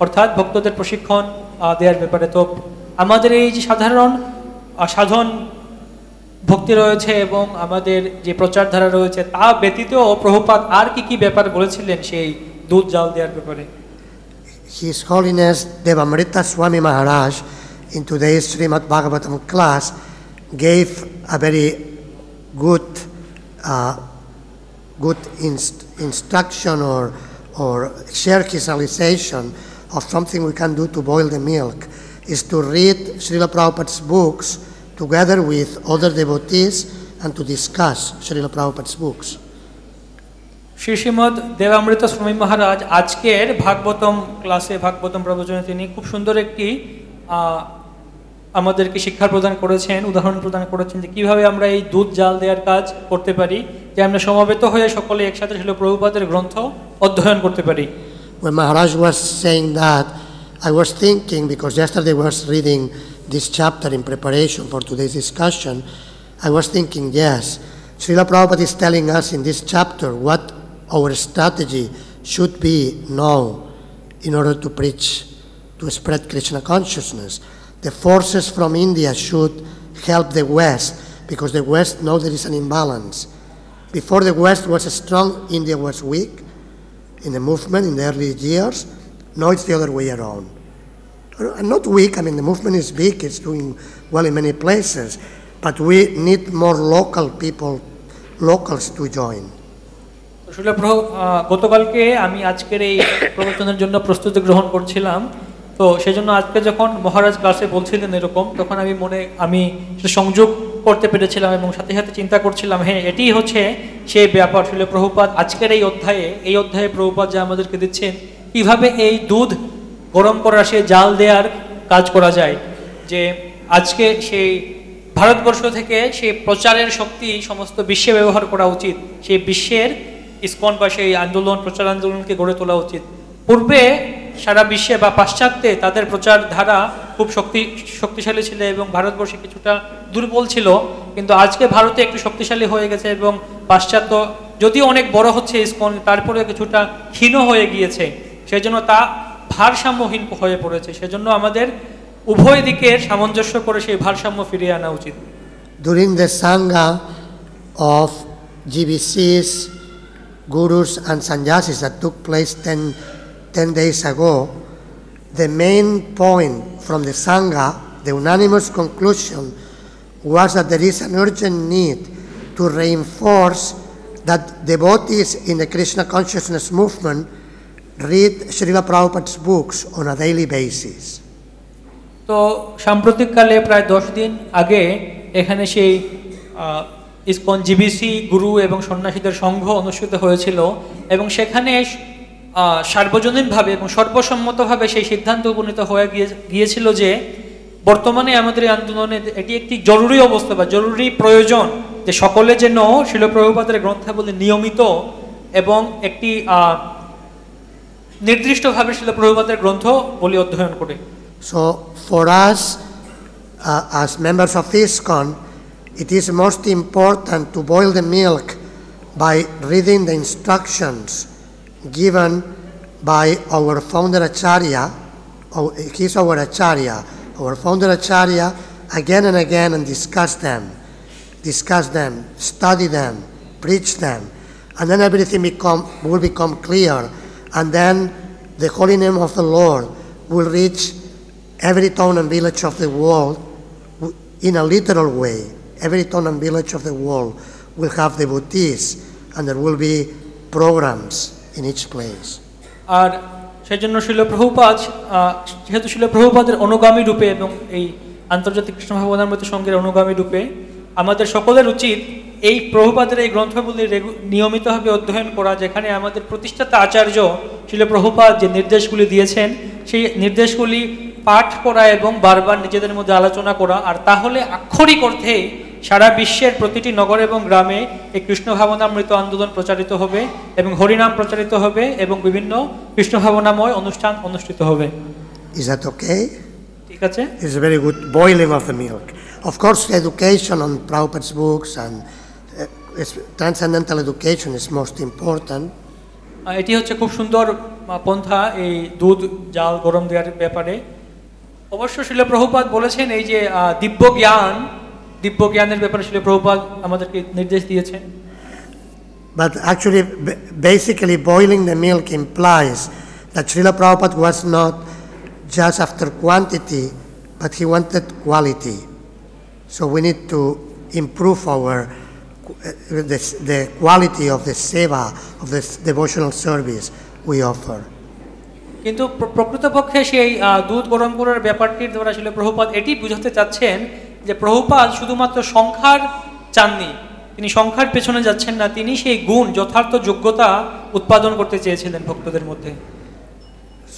অর্থাৎ ভক্তদের প্রশিক্ষণ দেওয়ার ব্যাপারে তো আমাদের এই যে সাধারণ সাধন ভক্তি রয়েছে এবং আমাদের যে প্রচারধারা রয়েছে তা ব্যতীত প্রভুপাত আর কি কি ব্যাপার বলেছিলেন সেই দুধ জাল দেওয়ার ব্যাপারে? His Holiness Devamrita Swami Maharaj in today's Srimad Bhagavatam class gave a very good, uh, good inst- instruction or, or share his realization of something we can do to boil the milk is to read Srila Prabhupada's books together with other devotees and to discuss Srila Prabhupada's books. Shri Shrimad Debamrita স্বামী মহারাজ আজকের ভাগবতম ক্লাসে ভাগবতম প্রবচনে তিনি খুব সুন্দর একটি আহ, আমাদেরকে শিক্ষা প্রদান করেছেন উদাহরণ প্রদান করেছেন যে কীভাবে আমরা এই দুধ জাল দেওয়ার কাজ করতে পারি যে আমরা সমবেত হয়ে সকলে একসাথে ছিল প্রভুপাদের গ্রন্থ অধ্যয়ন করতে পারি When Maharaj was saying that, I was thinking, because yesterday I was reading this chapter in preparation for today's discussion, I was thinking, yes, Srila Prabhupada is telling us in this chapter what our strategy should be now in order to preach, to spread Krishna consciousness. The forces from India should help the West, because the West knows there is an imbalance. Before the West was strong, India was weak in the movement in the early years. Now it's the other way around. Uh, Not weak, I mean, the movement is big, it's doing well in many places, but we need more local people, locals to join. আসলে প্রভু আহ, গতকালকে আমি আজকের এই প্রবচনের জন্য প্রস্তুতি গ্রহণ করছিলাম তো সেই জন্য আজকে যখন মহারাজ ক্লাসে বলছিলেন এরকম, তখন আমি মনে, আমি সংযোগ করতে পেরেছিলাম এবং সাথে সাথে চিন্তা করছিলাম হ্যাঁ এটি হচ্ছে সেই ব্যাপার। আসলে প্রভুপাত, আজকের এই অধ্যায়ে এই অধ্যায়ে প্রভুপাত যা আমাদেরকে দিচ্ছেন, কীভাবে এই দুধ গরম করা সে জাল দেওয়ার কাজ করা যায়, যে আজকে সেই ভারতবর্ষ থেকে সেই প্রচারের শক্তি সমস্ত বিশ্বে ব্যবহার করা উচিত, সেই বিশ্বের ইস্কন বা সেই আন্দোলন, প্রচার আন্দোলনকে গড়ে তোলা উচিত। পূর্বে সারা বিশ্বে বা পাশ্চাত্যে তাদের প্রচার ধারা খুব শক্তি শক্তিশালী ছিল এবং ভারতবর্ষে কিছুটা দুর্বল ছিল। কিন্তু আজকে ভারতে একটু শক্তিশালী হয়ে গেছে এবং পাশ্চাত্য যদিও অনেক বড় হচ্ছে ইস্কন তারপরে কিছুটা ক্ষীণ হয়ে গিয়েছে। সেই জন্য তা ভারসাম্যহীন হয়ে পড়েছে। সেজন্য আমাদের উভয় দিকের সামঞ্জস্য করে সেই ভারসাম্য ফিরিয়ে আনা উচিত। During the Sangha of GBCs, gurus, and sannyasis took place 10, 10 days ago, the main point from the Sangha, the unanimous conclusion, was that there is an urgent need to reinforce that devotees in the Krishna consciousness movement read Srila Prabhupada's books on a daily basis. তো সাম্প্রতিককালে প্রায় দশ দিন আগে এখানে সেই ISKCON GBC গুরু এবং সন্ন্যাসীদের সংঘ অনুষ্ঠিত হয়েছিল এবং সেখানে সার্বজনীনভাবে এবং সর্বসম্মতভাবে সেই সিদ্ধান্ত উপনীত হয়ে গিয়ে গিয়েছিল যে বর্তমানে আমাদের এই আন্দোলনে এটি একটি জরুরি অবস্থা বা জরুরি প্রয়োজন যে সকলে যেন শিলপ্রভুপাদের গ্রন্থাবলী নিয়মিত এবং একটি নির্দিষ্টভাবে শিলপ্রভুপাদের গ্রন্থ বলি অধ্যয়ন করে। So for uh, as members of ISKCON, it is most important to boil the milk by reading the instructions given by our founder Acharya. Oh, he's our Acharya. Our founder Acharya again and again and discuss them. Discuss them, study them, preach them, and then everything become, will become clear. And then the holy name of the Lord will reach every town and village of the world in a literal way. Every town and village of the world will have devotees, and there will be programs in each place. আর সেজন্য শিল প্রভুপাদ যেহেতু শিল প্রভুপাদের অনুগামী রূপে এবং এই আন্তর্জাতিক কৃষ্ণ ভাবনামৃত সংঘের অনুগামী রূপে আমাদের সকলের উচিত এই প্রভুপাদের এই গ্রন্থগুলি নিয়মিতভাবে অধ্যয়ন করা, যেখানে আমাদের প্রতিষ্ঠাতা আচার্য শিল প্রভুপাদ যে নির্দেশগুলি দিয়েছেন, সেই নির্দেশগুলি পাঠ করা এবং বারবার নিজেদের মধ্যে আলোচনা করা, আর তাহলে আক্ষরিক অর্থে সারা বিশ্বের প্রতিটি নগর এবং গ্রামে এই কৃষ্ণ ভাবনামৃত আন্দোলন প্রচারিত হবে এবং হরিনাম প্রচারিত হবে এবং বিভিন্ন কৃষ্ণ ভাবনাময় অনুষ্ঠান অনুষ্ঠিত হবে Is that okay? ঠিক আছে It's a very good boiling of the milk. Of course, education on Prabhupada's books and uh, transcendental education is most important. এটি হচ্ছে খুব সুন্দর পন্থা এই দুধ জাল গরম দেওয়ার ব্যাপারে অবশ্য শিল বলেছেন এই যে দিব্য জ্ঞান দিব্য জ্ঞানের ব্যাপারে শিল প্রভুপাদ আমাদেরকে নির্দেশ দিয়েছেন But actually, basically, boiling the milk implies that Srila Prabhupada was not just after quantity, but he wanted quality. So we need to improve our uh, the, the quality of the seva, of the devotional service we offer. কিন্তু প্র- প্রকৃতপক্ষে সেই দুধ গরম করার ব্যাপারটির দ্বারা আসলে প্রভুপাদ এটি বুঝাতে চাচ্ছেন যে প্রভুপাদ শুধুমাত্র সংখ্যার চাননি তিনি সংখ্যার পেছনে যাচ্ছেন না তিনি সেই গুণ যথার্থ যোগ্যতা উৎপাদন করতে চেয়েছিলেন ভক্তদের মধ্যে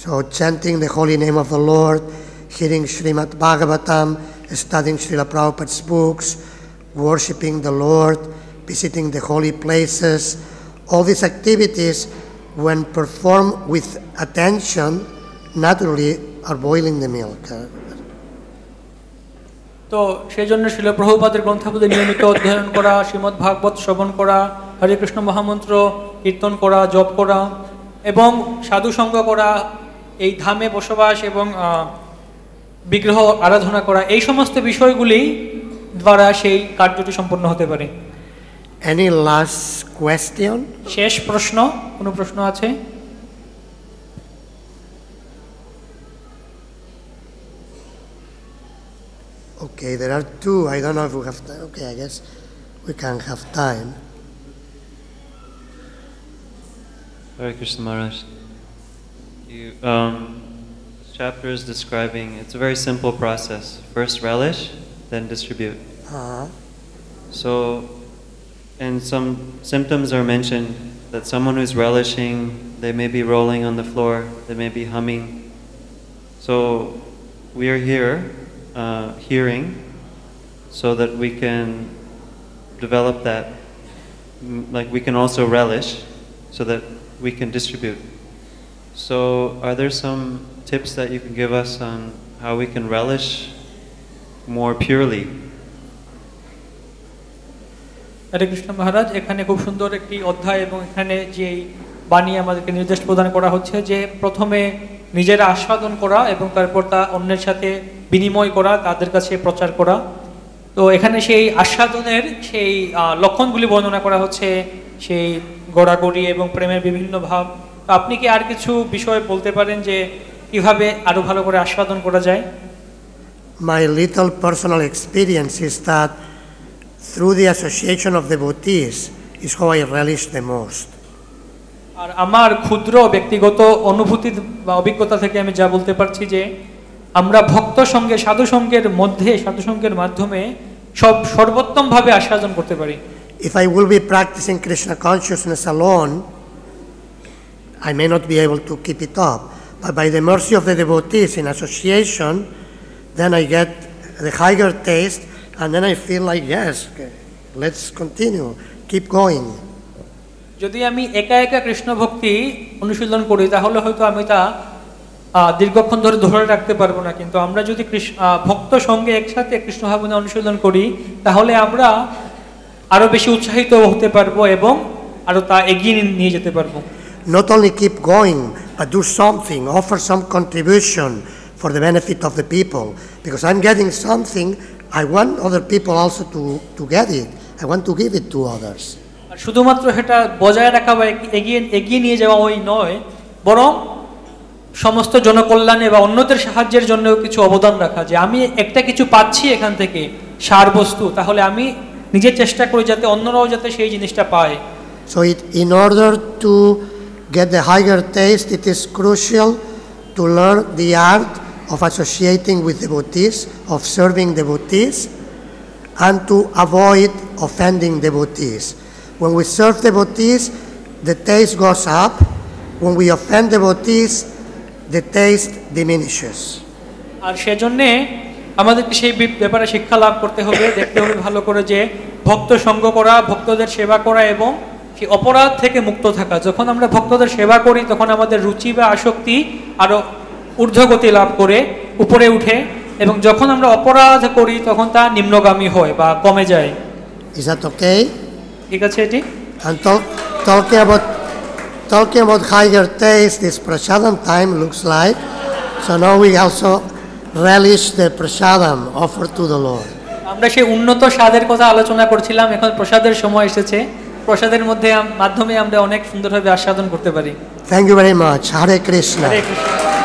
So chanting the holy name of the Lord, hearing Srimad Bhagavatam, studying Srila Prabhupada's books, worshipping the Lord, visiting the holy places, all these activities, when performed with attention, naturally are boiling the milk. তো সেই জন্য শিল প্রভুপাদের গ্রন্থাবলী নিয়মিত অধ্যয়ন করা শ্রীমদ্ ভাগবত শ্রবণ করা হরে কৃষ্ণ মহামন্ত্র কীর্তন করা জপ করা এবং সাধু সঙ্গ করা এই ধামে বসবাস এবং বিগ্রহ আরাধনা করা এই সমস্ত বিষয়গুলি দ্বারা সেই কার্যটি সম্পন্ন হতে পারে Any last question? শেষ প্রশ্ন কোনো প্রশ্ন আছে Okay, there are two. I don't know if we have time. Okay, I guess we can have time. Hare Krishna Maharaj. You, um, this chapter is describing, it's a very simple process. First relish, then distribute. Uh, So, and some symptoms are mentioned that someone who's relishing, they may be rolling on the floor, they may be humming. So, we are here, uh, hearing, so that we can develop that, mm, like we can also relish, so that we can distribute. So, are there some tips that you can give us on how we can relish more purely? হরে কৃষ্ণ মহারাজ এখানে খুব সুন্দর একটি অধ্যায় এবং এখানে যে বাণী আমাদেরকে নির্দেশ প্রদান করা হচ্ছে যে প্রথমে নিজেরা আস্বাদন করা এবং তারপর তা অন্যের সাথে বিনিময় করা, তাদের কাছে প্রচার করা। তো এখানে সেই আস্বাদনের সেই লক্ষণগুলি বর্ণনা করা হচ্ছে, সেই গড়াগড়ি এবং প্রেমের বিভিন্ন ভাব। তো আপনি কি আর কিছু বিষয় বলতে পারেন যে কীভাবে আরও ভালো করে আস্বাদন করা যায়? My little personal experience is that through the association of devotees is how I relish the most. আর আমার ক্ষুদ্র ব্যক্তিগত অনুভূতি বা অভিজ্ঞতা থেকে আমি যা বলতে পারছি যে, আমরা ভক্ত সঙ্গে সাধুসঙ্গের মধ্যে সাধুসঙ্গের মাধ্যমে সব সর্বোত্তমভাবে আস্বাদন করতে পারি। If I will be practicing Krishna consciousness alone I may not be able to keep it up but by the mercy of the devotees in association then I get the higher taste and then I feel like yes let's continue keep going যদি আমি একা একা কৃষ্ণ ভক্তি অনুশীলন করি তাহলে হয়তো আমি তা দীর্ঘক্ষণ ধরে ধরে রাখতে পারব না কিন্তু আমরা যদি ভক্ত সঙ্গে একসাথে কৃষ্ণ ভাবনা অনুশীলন করি তাহলে আমরা আরও বেশি উৎসাহিত হতে পারব এবং আরও তা এগিয়ে নিয়ে- নিয়ে যেতে পারব Not only keep going, but do something, offer some contribution for the benefit of the people. Because I'm getting something, I want other people also to, to get it. I want to give it to others. শুধুমাত্র সেটা বজায় রাখা বা এগিয়ে এগিয়ে নিয়ে যাওয়া ওই নয়, বরং সমস্ত জনকল্যাণে বা অন্যদের সাহায্যের জন্য কিছু অবদান রাখা, যে আমি একটা কিছু পাচ্ছি এখান থেকে, সার বস্তু, তাহলে আমি নিজের চেষ্টা করি যাতে অন্যরাও যাতে সেই জিনিসটা পায়। So it in order to get the higher taste it is crucial to learn the art of associating with devotees of serving devotees and to avoid offending devotees When we serve devotees, the taste goes up. When we offend devotees, the taste diminishes. আর সেজন্যে আমাদেরকে সেই ব্যাপারে শিক্ষা লাভ করতে হবে দেখতে হবে ভালো করে যে ভক্ত সঙ্গ করা ভক্তদের সেবা করা এবং সেই অপরাধ থেকে মুক্ত থাকা যখন আমরা ভক্তদের সেবা করি তখন আমাদের রুচি বা আসক্তি আরও ঊর্ধ্বগতি লাভ করে উপরে উঠে এবং যখন আমরা অপরাধ করি তখন তা নিম্নগামী হয় বা কমে যায় Is that okay? ঠিক আছে এটি talking about talking about higher taste, this prasadam time looks like. So now we also relish the prasadam offered to the Lord. আমরা সেই উন্নত স্বাদের কথা আলোচনা করছিলাম এখন প্রসাদের সময় এসেছে প্রসাদের মধ্যে মাধ্যমে আমরা অনেক সুন্দরভাবে আস্বাদন করতে পারি Thank you very much. Hare Krishna. Hare Krishna